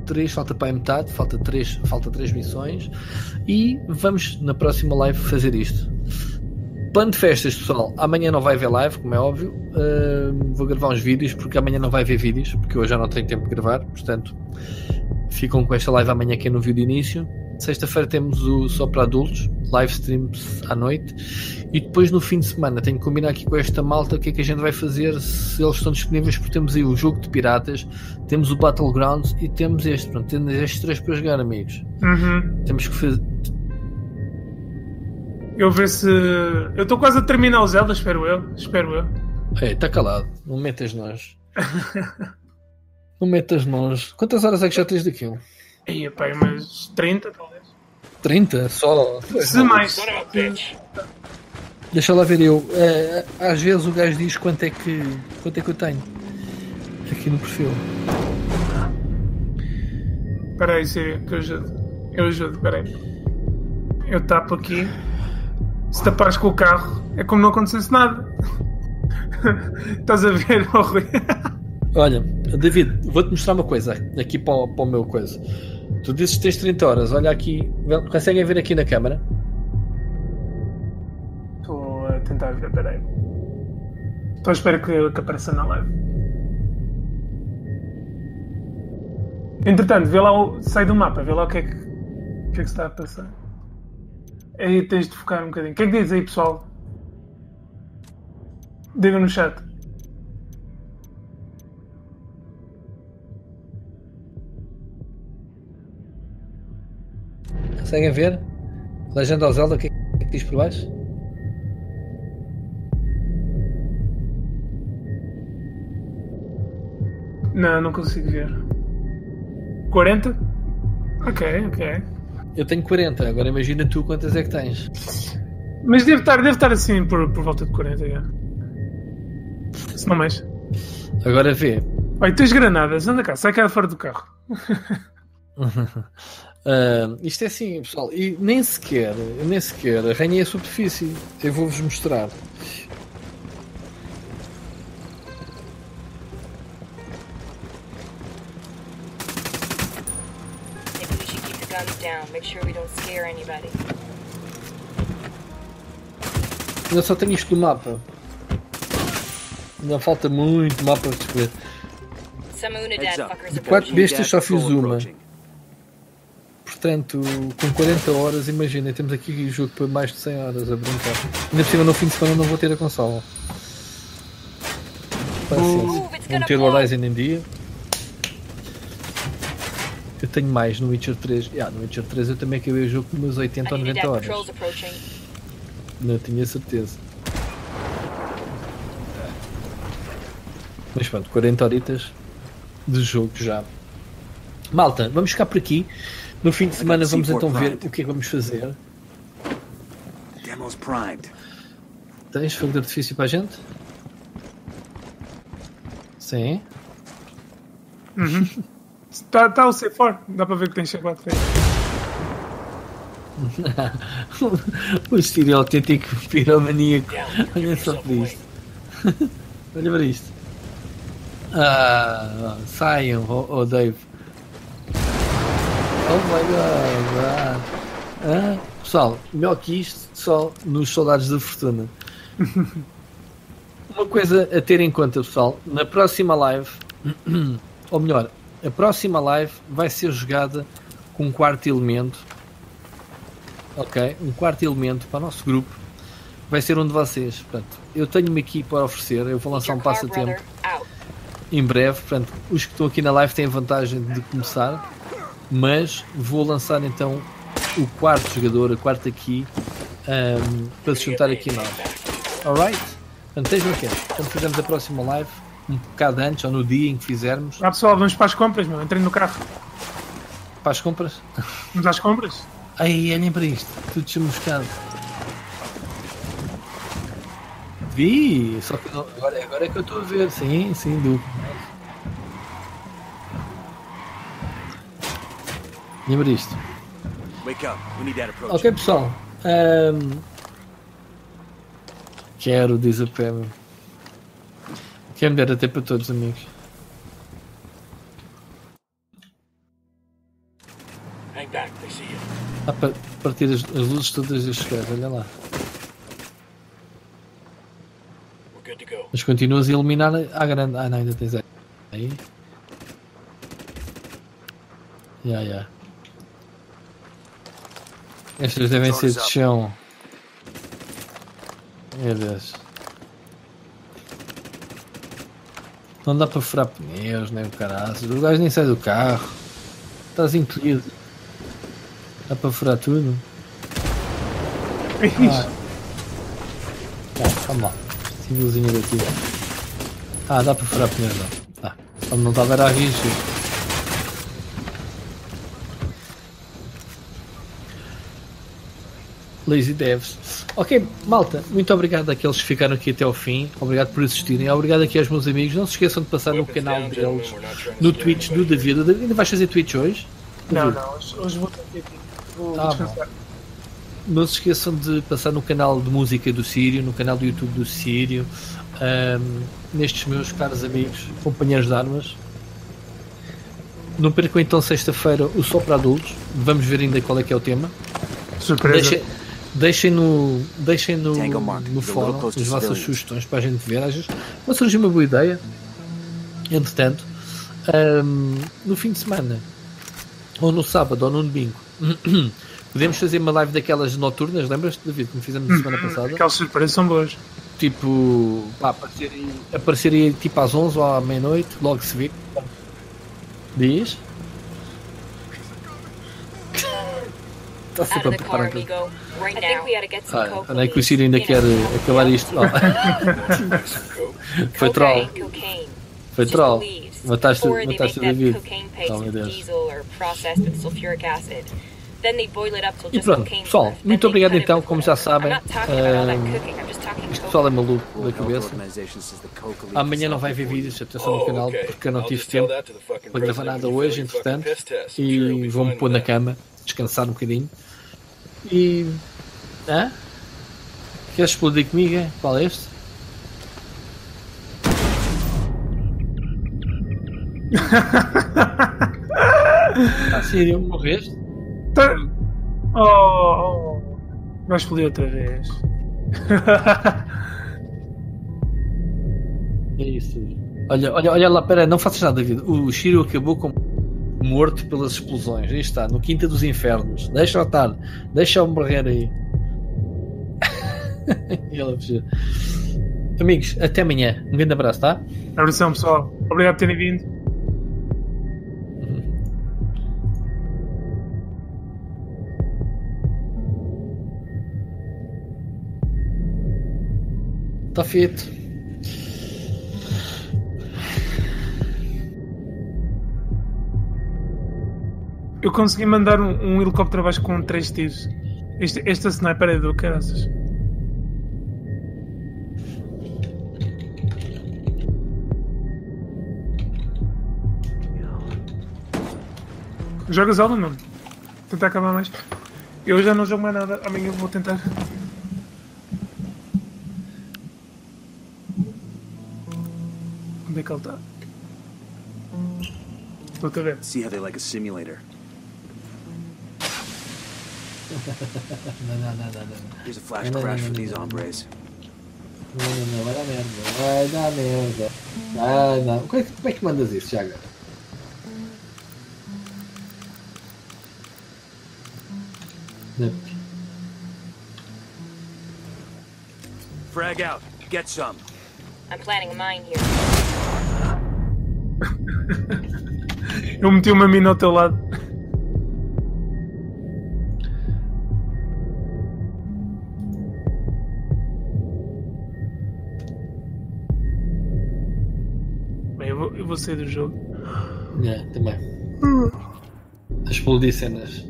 Três, falta para a metade, falta três, falta três missões e vamos na próxima live fazer isto. Plano de festas, pessoal. Amanhã não vai haver live, como é óbvio. Uh, vou gravar uns vídeos porque amanhã não vai haver vídeos, porque hoje já não tenho tempo de gravar. Portanto, ficam com esta live amanhã que é no vídeo de início. Sexta-feira temos o só para adultos, live streams à noite. E depois no fim de semana tenho que combinar aqui com esta malta o que é que a gente vai fazer se eles estão disponíveis, porque temos aí o jogo de piratas, temos o Battlegrounds e temos este. Pronto, temos estes três para jogar, amigos. Uhum. Temos que fazer. Eu ver se. Eu estou quase a terminar o Zelda, espero eu. Espero eu. Ei, está calado, não metas nós. não metas nós. Quantas horas é que já tens daquilo? Aí, pá, mas 30 talvez. 30? Só? Se mais. Deixa lá ver eu. É, às vezes o gajo diz quanto é que quanto é que eu tenho aqui no perfil. Espera aí, Siri, que eu ajudo. Eu ajudo, espera aí. Eu tapo aqui. Se tapares com o carro, é como não acontecesse nada. (laughs) Estás a ver, oh, (laughs) Rui? Olha, David, vou-te mostrar uma coisa aqui para o, para o meu coisa. Tu dizes que tens 30 horas, olha aqui. Conseguem ver aqui na câmara? Estou a tentar ver, espera aí. Estou a esperar que, que apareça na live. Entretanto, vê lá o. Sai do mapa, vê lá o que é que, o que, é que se está a passar. Aí tens de focar um bocadinho. O que é que diz aí, pessoal? Diga no chat. Conseguem ver? Legenda ao Zelda, o que é que diz por baixo? Não, não consigo ver. 40? Ok, ok. Eu tenho 40, agora imagina tu quantas é que tens. Mas deve estar, deve estar assim por, por volta de 40, já. Se não mais. Agora vê. Olha, tens granadas, anda cá, sai cá fora do carro. Uh, (laughs) isto é assim, pessoal, e nem sequer, nem sequer arranhei a superfície. Eu vou-vos mostrar. Down. Make sure we don't scare anybody. Eu só tenho isto do mapa. Ainda falta muito mapa para escolher. Some Unidad Heads up. fuckers De quatro approaching. bestas só fiz uma. Portanto, com 40 horas, imagina, temos aqui o jogo para mais de 100 horas a brincar. Ainda por cima, no fim de semana, não vou ter a consola. Paciência. Vou meter o Horizon em dia. Eu tenho mais no Witcher 3. Yeah, no Witcher 3 eu também acabei o jogo com umas 80 ou 90 Unidad horas. Não tinha certeza. Mas pronto, 40 horitas de jogo já. Malta, vamos ficar por aqui. No fim de semana vamos então ver o que é que vamos fazer. Demo's primed. Tens fogo de artifício para a gente? Sim. Está (laughs) tá o C4, dá para ver que tem C4 aí. (laughs) o estilo autêntico piromaníaco. Olha só para isto. (laughs) Olha para isto. Ah, saiam, oh, oh Dave. Oh my god. Ah, pessoal, melhor que isto só nos Soldados da Fortuna. (laughs) Uma coisa a ter em conta, pessoal, na próxima live, (clears throat) ou melhor, a próxima live vai ser jogada com um quarto elemento. Ok? Um quarto elemento para o nosso grupo. Vai ser um de vocês. Portanto, eu tenho-me aqui para oferecer. Eu vou lançar um passatempo em breve. Portanto, os que estão aqui na live têm vantagem de começar. Mas vou lançar então o quarto jogador, a quarta aqui, ahm, para se juntar aqui a nós. Alright? Portanto, estejam atentos. Quando fizermos a próxima live, um bocado antes ou no dia em que fizermos, Ah, pessoal, vamos para as compras, meu. Entrem no carro. para as compras. Vamos às compras? Ai, olhem para isto, tudo chamuscado. Vi, só que não- agora, agora é que eu estou a ver, sim, sim, do. Lembra isto. Ok, pessoal. ahm, Quero, diz a Pema. Quer me der até para todos, amigos. Hang back, they see you. Ah, para partir as, as luzes todas destes gajos, olha lá. We're good to go. Mas continuas a eliminar à grande. Ah, não, ainda tens aí. Ya, ya. Estas devem ser de chão. Meu Deus. Não dá para furar pneus, nem o caralho. O gajo nem sai do carro. Estás encolhido. Dá para furar tudo. Ah. Ah, calma lá. Símbolozinho daqui. Ah, dá para furar pneus não. Ah, como não estava era a rir. Lazy Devs. Ok, malta, muito obrigado àqueles que ficaram aqui até ao fim. Obrigado por assistirem. Obrigado aqui aos meus amigos. Não se esqueçam de passar no canal deles, no Twitch do David. O David ainda vais fazer Twitch hoje? Não, não, hoje, vou ter aqui. Vou Ah, descansar. Não se esqueçam de passar no canal de música do Sírio, no canal do YouTube do Sírio, ahm, nestes meus caros amigos, companheiros de armas. Não percam então sexta-feira o Só para Adultos. Vamos ver ainda qual é que é o tema. Surpresa. Deixem, deixem no, deixem no, no fórum as vossas sugestões para a gente ver. Às vezes pode surgir uma boa ideia. Entretanto, ahm, no fim de semana, ou no sábado, ou no domingo, (coughs) podemos fazer uma live daquelas noturnas. Lembras-te, David, como fizemos na semana Uhum, passada? Aquelas surpresas são boas. Tipo, pá, aparecer aí, aparecer aí tipo às 11 ou à meia-noite, logo se vê. Diz? Está sempre a preparar Ah, que o Ciro ainda quer eh, acabar isto. (laughs) Oh. (laughs) Foi troll. Foi troll. Mataste, mataste o David. Oh meu Deus. E pronto, pessoal, muito obrigado então, como já sabem. Just talking Este pessoal é maluco da cabeça. Amanhã não vai haver vídeos, atenção no Oh, canal, porque eu não tive tempo para gravar nada hoje, entretanto. E vou-me pôr na cama, descansar um bocadinho. E. Hã? Queres explodir comigo? é? Qual é este? (laughs) Ah, Sírio, morreste? Tá- Oh, oh. Vai explodir outra vez. (laughs) É isso. Olha, olha, olha lá, pera, não faças nada, David. O Shiro acabou com morto pelas explosões. Aí está, no Quinta dos Infernos. Deixa-o estar, deixa-o morrer aí. E ela fugiu. Amigos, até amanhã. Um grande abraço, tá? Abração, pessoal. Obrigado por terem vindo. Está feito. Eu consegui mandar um, um helicóptero abaixo com três tiros. Este, esta sniper é do caraças. Jogas Zelda, não? Tentar acabar mais. Eu já não jogo mais nada. Amanhã vou tentar. Onde é que ele está? Estou a ver. See how they like a simulator. Não, não, não, não, não. Here's a flash crash for these hombres. Não, não, não, vai dar merda. Vai dar merda. Ah, não. Como é, que- como é que mandas isso, Thiago? Não. Frag out. Get some. I'm planting a mine here. Eu meti uma mina ao teu lado. Sair do jogo. É, também. A explodir cenas.